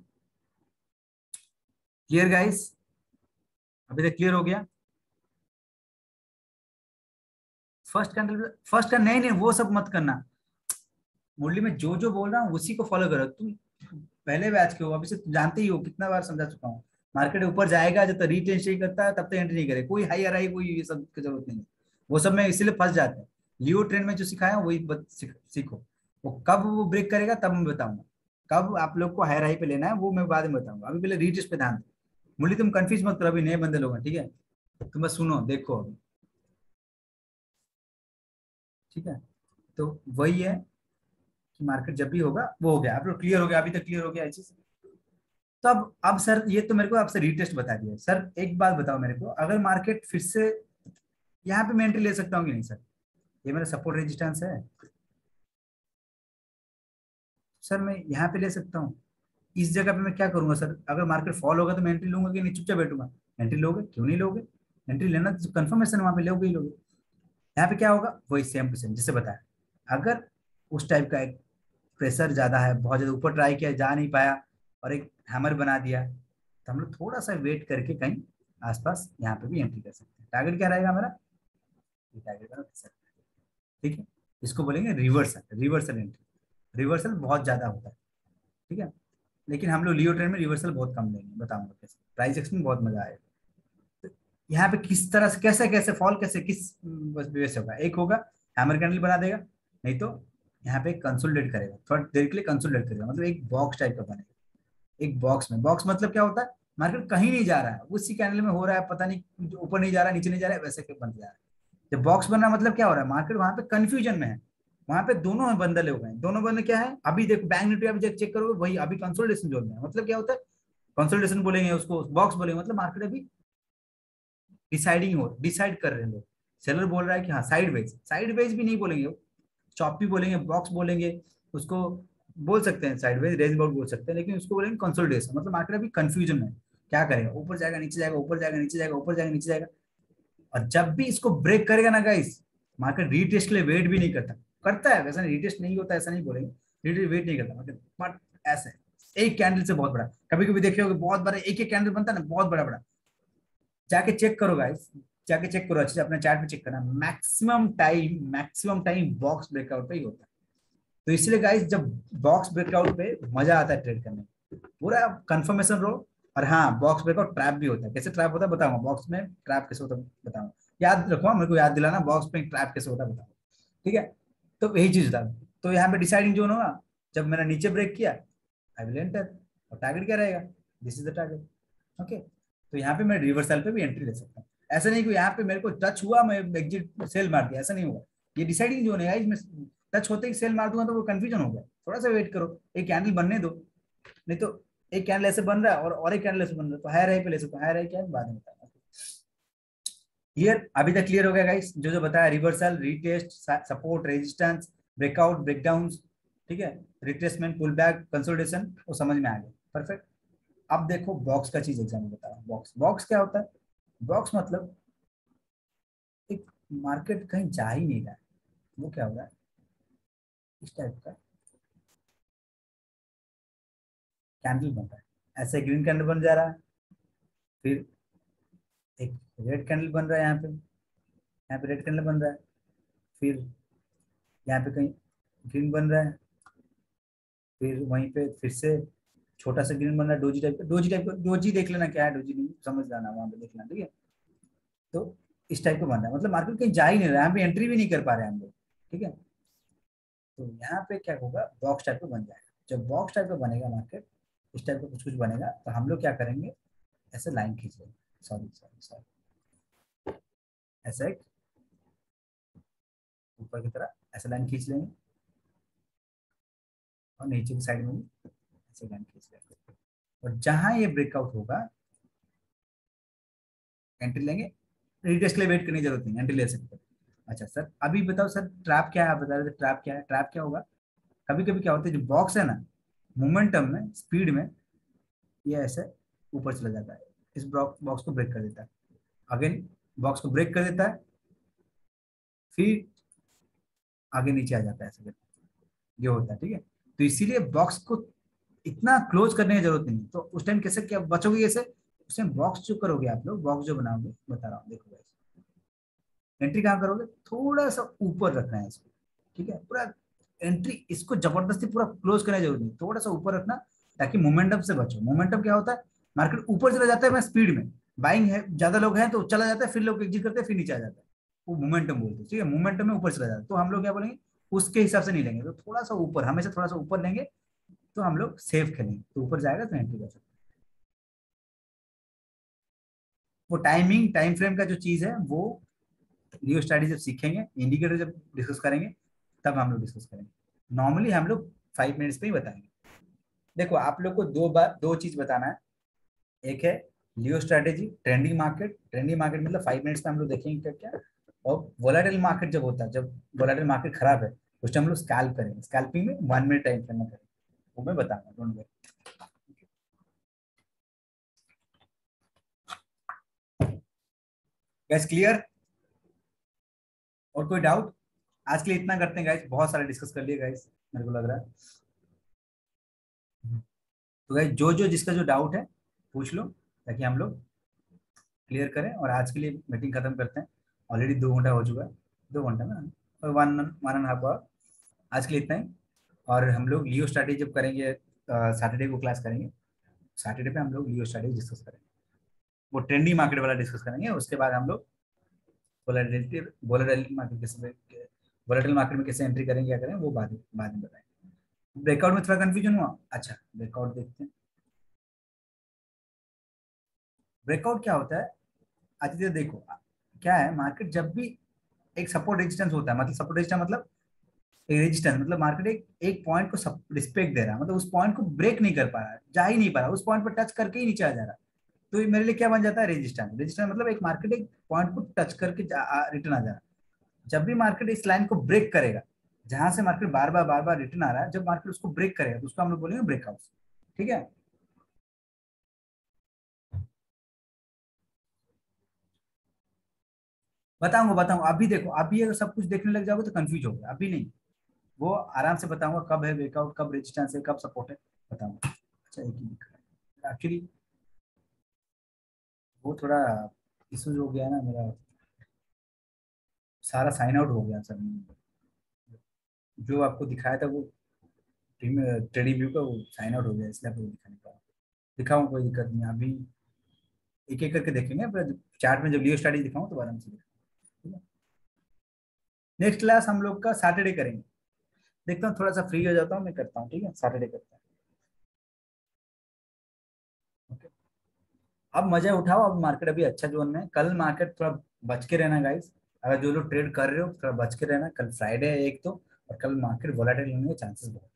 क्लियर गाइस अभी तक क्लियर हो गया? फ़र्स्ट कैंडल फ़र्स्ट का नहीं नहीं, वो सब मत करना। मुरली में जो जो बोल रहा हूँ, उसी को फॉलो करो। तुम पहले बैच के हो, अभी से जानते ही हो, कितना बार समझा चुका हूँ। मार्केट ऊपर जाएगा, जब तक रीटेंस नहीं करता है तब तक एंट्री नहीं करे। कोई हाई आर आई कोई ये सब की ज़रूरत नहीं है। वो सब में इसीलिए फंस जाते हैं। लियो ट्रेंड में जो सिखाया वही सीखो वो कब वो ब्रेक करेगा, तब मैं बताऊँगा। कब आप लोग को हाई पे लेना है, वो मैं बाद में बताऊँगा। अभी पहले रीटेस्ट पे ध्यान मुरली, तुम कंफ्यूज मत करो, अभी नए बंदे लोग हैं, ठीक है? तुम बस सुनो, देखो। अभी ठीक है? तो वही है कि मार्केट जब भी होगा, वो हो गया। आप लोग क्लियर हो गया, अभी तक क्लियर हो गया चीज़। तो अब अब सर, ये तो मेरे को आपसे रीटेस्ट बता दिया। सर, एक बात बताओ मेरे को, अगर मार्केट फिर से यहाँ पे मैं एंट्री ले सकता हूँ कि नहीं, सर? ये मेरा सपोर्ट रेजिस्टेंस है। सर, मैं यहाँ पे ले सकता हूँ। इस जगह पे मैं क्या करूँगा सर? अगर मार्केट फॉल होगा तो मैं एंट्री लूँगा कि नहीं? चुपचाप बैठूँगा। एंट्री लोगे? क्यों नहीं लोगे? एंट्री लेना तो वहाँ पे लोगे ही लोगे। यहाँ पे क्या होगा? वही सेम टू सेम जैसे बताया। अगर उस टाइप का एक प्रेशर ज़्यादा है, बहुत ज़्यादा ऊपर ट्राई किया, जा नहीं पाया और एक हैमर बना दिया तो हम लोग थोड़ा सा वेट करके कहीं आसपास यहाँ पे भी एंट्री कर सकते हैं। टारगेट क्या रहेगा हमारा? टारगेट ठीक है? इसको बोलेंगे रिवर्सल रिवर्सल एंट्री रिवर्सल बहुत ज़्यादा होता है। ठीक है? लेकिन हम लोग लियो ट्रेन में रिवर्सल बहुत कम लेंगे, बताऊँगा कैसे। प्राइस एक्शन में बहुत मज़ा आएगा। तो यहाँ पे किस तरह से, कैसे कैसे फॉल कैसे, किस बेस होगा। एक होगा हैमर कैंडल बना देगा, नहीं तो यहाँ पे कंसोलिडेट करेगा। थोड़ा देर के लिए कंसोलिडेट करेगा मतलब एक बॉक्स टाइप का बनेगा। एक बॉक्स में। बॉक्स मतलब क्या होता है? मार्केट कहीं नहीं जा रहा है। उसी कैंडल में हो रहा है, पता नहीं ऊपर नहीं जा रहा, नीचे नहीं जा रहा है, वैसे बन जा रहा है। जब बॉक्स बनना मतलब क्या हो रहा है? मार्केट वहाँ पे कंफ्यूजन में है। वहाँ पे दोनों बंदल हो। गए दोनों बंदल क्या है? अभी देखो बैंक निफ्टी अभी चेक करोगे, वही अभी कंसोलिडेशन जोन में है। मतलब क्या होता है? कंसोलिडेशन बोलेंगे, उसको बॉक्स बोलेंगे। मतलब मार्केट अभी डिसाइडिंग हो डिसाइड कर रहे हैं लोग। सेलर बोल रहा है कि हाँ साइड वेज साइड वेज भी नहीं बोलेंगे चॉपी बोलेंगे बॉक्स बोलेंगे, उसको बोल सकते हैं साइड वेज रेंज बोल सकते हैं, लेकिन उसको बोलेंगे कंसोलिडेशन मतलब मार्केट अभी कंफ्यूजन में क्या करेगा ऊपर जाएगा, नीचे जाएगा, ऊपर जाएगा, नीचे जाएगा, ऊपर जाएगा, नीचे जाएगा। और जब भी इसको ब्रेक करेगा ना गाइस मार्केट रीटेस्ट के लिए वेट भी नहीं करता। करता है, वैसा नहीं रीटेस्ट नहीं होता, ऐसा नहीं बोलेंगे। रीटेस्ट वेट नहीं करता मतलब बट ऐसे एक कैंडल से बहुत बड़ा। कभी कभी देखे होगे, बहुत बड़ा एक एक कैंडल बनता है ना, बहुत बड़ा बड़ा जाके चेक करो गाइस जाके चेक करो, अच्छे से अपने चार्ट पे चेक करना। Maximum time maximum time box breakout पे ही होता है। तो इसलिए गाइस जब बॉक्स ब्रेकआउट पे मज़ा आता है ट्रेड करने पूरा कंफर्मेशन रो और हाँ बॉक्स ब्रेकआउट ट्रैप भी होता है। कैसे ट्रैप होता है बताऊँगा बॉक्स में ट्रैप कैसे होता है बताऊँगा याद रखो, मेरे को याद दिलाना बॉक्स में ट्रैप कैसे होता है बताऊँगा ठीक है? तो यही चीज़ था। तो यहाँ पे डिसाइडिंग जोन होगा जब मैंने नीचे ब्रेक किया आई विल एंटर और टारगेट क्या रहेगा? This is the target okay तो यहाँ पे मैं रिवर्सल पे भी एंट्री ले सकता हूँ। ऐसा नहीं कि यहाँ पे मेरे को टच हुआ, मैं एग्जिट सेल मार दिया, ऐसा नहीं होगा ये डिसाइडिंग जोन है इसमें टच होते ही सेल मार दूँगा तो वो कंफ्यूजन हो गया। थोड़ा सा वेट करो, एक कैंडल बनने दो। नहीं तो एक कैंडल ऐसे बन रहा है और और एक कैंडल ऐसे बन रहा है तो हायर हाई पे ले सकते हायर हाई क्या बाद में बताऊँगा। क्लियर अभी तक क्लियर हो गया गाइस जो जो बताया reversal retest support resistance breakout breakdown ठीक है? रिट्रेसमेंट पुल बैक कंसोलिडेशन वो समझ में आ गया। परफेक्ट अब देखो बॉक्स का चीज़ एग्ज़ाम बता रहा बॉक्स बॉक्स क्या होता है? बॉक्स मतलब एक मार्केट कहीं जा ही नहीं रहा वो क्या हो रहा है? इस टाइप का कैंडल बन रहा है। ऐसे ग्रीन कैंडल बन जा रहा है। फिर एक रेड कैंडल बन रहा है यहाँ पे। यहाँ पे रेड कैंडल बन रहा है। फिर यहाँ पे कहीं ग्रीन बन रहा है। फिर वहीं पे फिर से छोटा सा ग्रीन बन रहा है। डोजी टाइप का डोजी टाइप का डोजी देख लेना क्या है। डोजी नहीं, समझ जाना वहाँ पे देख लेना, ठीक है? तो इस टाइप का बन रहा है। मतलब मार्केट कहीं जा ही नहीं रहा है। यहाँ पे एंट्री भी नहीं कर पा रहे हम लोग, ठीक है? तो यहाँ पे क्या होगा? बॉक्स टाइप का बन जाएगा। जब बॉक्स टाइप का बनेगा मार्केट इस टाइप का कुछ कुछ बनेगा तो हम लोग क्या करेंगे? ऐसे लाइन खींच लेंगे। सॉरी सॉरी सॉरी ऐसे ऊपर की तरह ऐसे लाइन खींच लेंगे और नीचे की साइड में भी ऐसे लाइन खींच लेंगे। और जहाँ ये ब्रेकआउट होगा एंट्री लेंगे। रिटेस्ट के लिए वेट करने की ज़रूरत नहीं एंट्री ले सकते। अच्छा सर अभी बताओ सर ट्रैप क्या है? आप बता रहे थे ट्रैप क्या है? ट्रैप क्या होगा? कभी कभी क्या होता है, जो बॉक्स है ना मोमेंटम में स्पीड में, ये ऐसे ऊपर चला जाता है। इस बॉक्स को ब्रेक कर देता है। अगेन बॉक्स को ब्रेक कर देता है, फिर आगे नीचे आ जाता है ऐसे ये होता है, ठीक है? तो इसीलिए बॉक्स को इतना क्लोज करने की ज़रूरत नहीं तो उस टाइम कैसे क्या बचोगे कैसे? उस टाइम बॉक्स जो करोगे आप लोग बॉक्स जो बनाओगे, बता रहा हूँ, देखो एंट्री कहाँ करोगे? थोड़ा सा ऊपर रखना है इसको, ठीक है? पूरा एंट्री इसको ज़बरदस्ती पूरा क्लोज करना ज़रूरी नहीं थोड़ा सा ऊपर रखना ताकि मोमेंटम से बचो। मोमेंटम क्या होता है? मार्केट ऊपर चला जाता है, मैं स्पीड में। बाइंग है, ज़्यादा लोग हैं तो चला जाता है, फिर लोग एग्जिट करते हैं, फिर नीचे आ जाता है। वो मोमेंटम बोलते हैं, ठीक है? मोमेंटम में ऊपर चला जाता है। तो हम लोग क्या बोलेंगे? उसके हिसाब से नहीं लेंगे। तो थोड़ा सा ऊपर, हमेशा थोड़ा सा ऊपर लेंगे तो हम लोग सेफ़ खेलेंगे तो ऊपर जाएगा तो एंट्री कर सकते वो टाइमिंग टाइम फ्रेम का जो चीज़ है, वो लियो स्टडी जब सीखेंगे इंडिकेटर जब डिस्कस करेंगे, तब हम लोग डिस्कस करेंगे। नॉर्मली हम लोग फाइव मिनट्स पे ही बताएँगे। देखो, आप लोग को दो बार, दो चीज़ बताना है। एक है लियो strategy trending market trending market मतलब फाइव मिनट्स में हम लोग देखेंगे क्या क्या। और वोलाटिल मार्केट जब होता है, जब वोलाटिल मार्केट खराब है, उस टाइम हम लोग स्कैल्प करेंगे। स्कैल्पिंग में वन मिनट टाइम में करेंगे। वो मैं बताऊँगा डोंट वेट गैस क्लियर और कोई डाउट आज के लिए इतना करते हैं गाइस बहुत सारे डिस्कस कर लिए गाइस मेरे को लग रहा है। तो गाइस जो जो जिसका जो डाउट है, पूछ लो। ताकि हम लोग क्लियर करें और आज के लिए मीटिंग खत्म करते हैं। ऑलरेडी दो घंटा हो चुका है। दो घंटा और one one and half hour आज के लिए इतना ही। और हम लोग लियो स्टडी जब करेंगे सैटरडे को क्लास करेंगे सैटरडे पे हम लोग लियो स्टडी डिस्कस करेंगे। वो ट्रेंडिंग मार्केट वाला डिस्कस करेंगे, उसके बाद हम लोग वोलेटिलिटी वोलेटिलिटी मार्केट कैसे वोलेटिल मार्केट में कैसे एंट्री करेंगे क्या करें, वो बाद में बताएँगे। ब्रेकआउट में थोड़ा कंफ्यूजन हुआ? अच्छा ब्रेकआउट देखते हैं। ब्रेकआउट क्या होता है? आदित्य, देखो, क्या है मार्केट जब भी एक सपोर्ट रेजिस्टेंस होता है मतलब सपोर्ट रेजिस्टेंस मतलब एक रेजिस्टेंस मतलब मार्केट एक एक पॉइंट को रिस्पेक्ट दे रहा है मतलब उस पॉइंट को ब्रेक नहीं कर पा रहा, जा ही नहीं पा रहा, उस पॉइंट पर टच करके ही नीचे आ जा रहा। तो मेरे लिए क्या बन जाता है? रेजिस्टेंस रेजिस्टेंस मतलब एक मार्केट एक पॉइंट को टच करके रिटर्न आ जा रहा। जब भी मार्केट इस लाइन को ब्रेक करेगा, जहाँ से मार्केट बार बार बार बार रिटर्न आ रहा है, जब मार्केट उसको ब्रेक करेगा तो उसको हम लोग बोलेंगे ब्रेकआउट ठीक है? बताऊँगा बताऊँगा। अभी देखो, अभी अगर सब कुछ देखने लग जाओगे तो कंफ्यूज हो गया अभी नहीं। वो आराम से बताऊँगा कब है ब्रेकआउट कब रेजिस्टेंस है, कब सपोर्ट है, बताऊँगा। अच्छा एक ही एक्चुअली वो थोड़ा इशूज हो गया ना मेरा। सारा साइन आउट हो गया सर जो आपको दिखाया था वो ट्रेडिंग व्यू का वो साइन आउट हो गया, इसलिए आपको दिखाने का। दिखाऊँ, कोई दिक्कत नहीं अभी एक एक करके देखेंगे चार्ट में जब लियो स्टडी दिखाऊँ तो आराम से नेक्स्ट क्लास हम लोग का सैटरडे करेंगे। देखता हूँ, थोड़ा सा फ्री हो जाता हूँ, मैं करता हूँ, ठीक है? सैटरडे करता हूँ। अब मज़ा उठाओ, अब मार्केट अभी अच्छा जोन में कल मार्केट थोड़ा बच के रहना गाइस अगर जो लोग ट्रेड कर रहे हो, थोड़ा बच के रहना। कल फ्राइडे है एक तो और कल मार्केट वोलाटाइल होने के चांसेस बहुत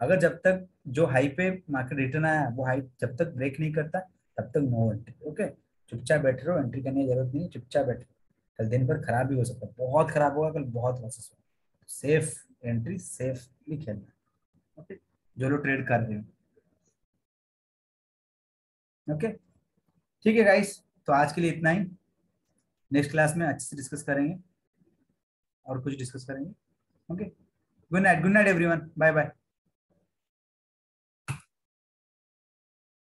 अगर जब तक जो हाई पे मार्केट रिटर्न आया, वो हाई जब तक ब्रेक नहीं करता, तब तक नो एंट्री ओके चुपचाप बैठे रहो एंट्री करने की ज़रूरत नहीं चुपचाप बैठे कल दिन भर खराब भी हो सकता है। बहुत खराब होगा, कल बहुत लॉसेस होगा। सेफ़ एंट्री सेफली खेलना। ओके जो लोग ट्रेड कर रहे हो। ओके ठीक है गाइस तो आज के लिए इतना ही। नेक्स्ट क्लास में अच्छे से डिस्कस करेंगे। और कुछ डिस्कस करेंगे। Okay good night good night everyone bye bye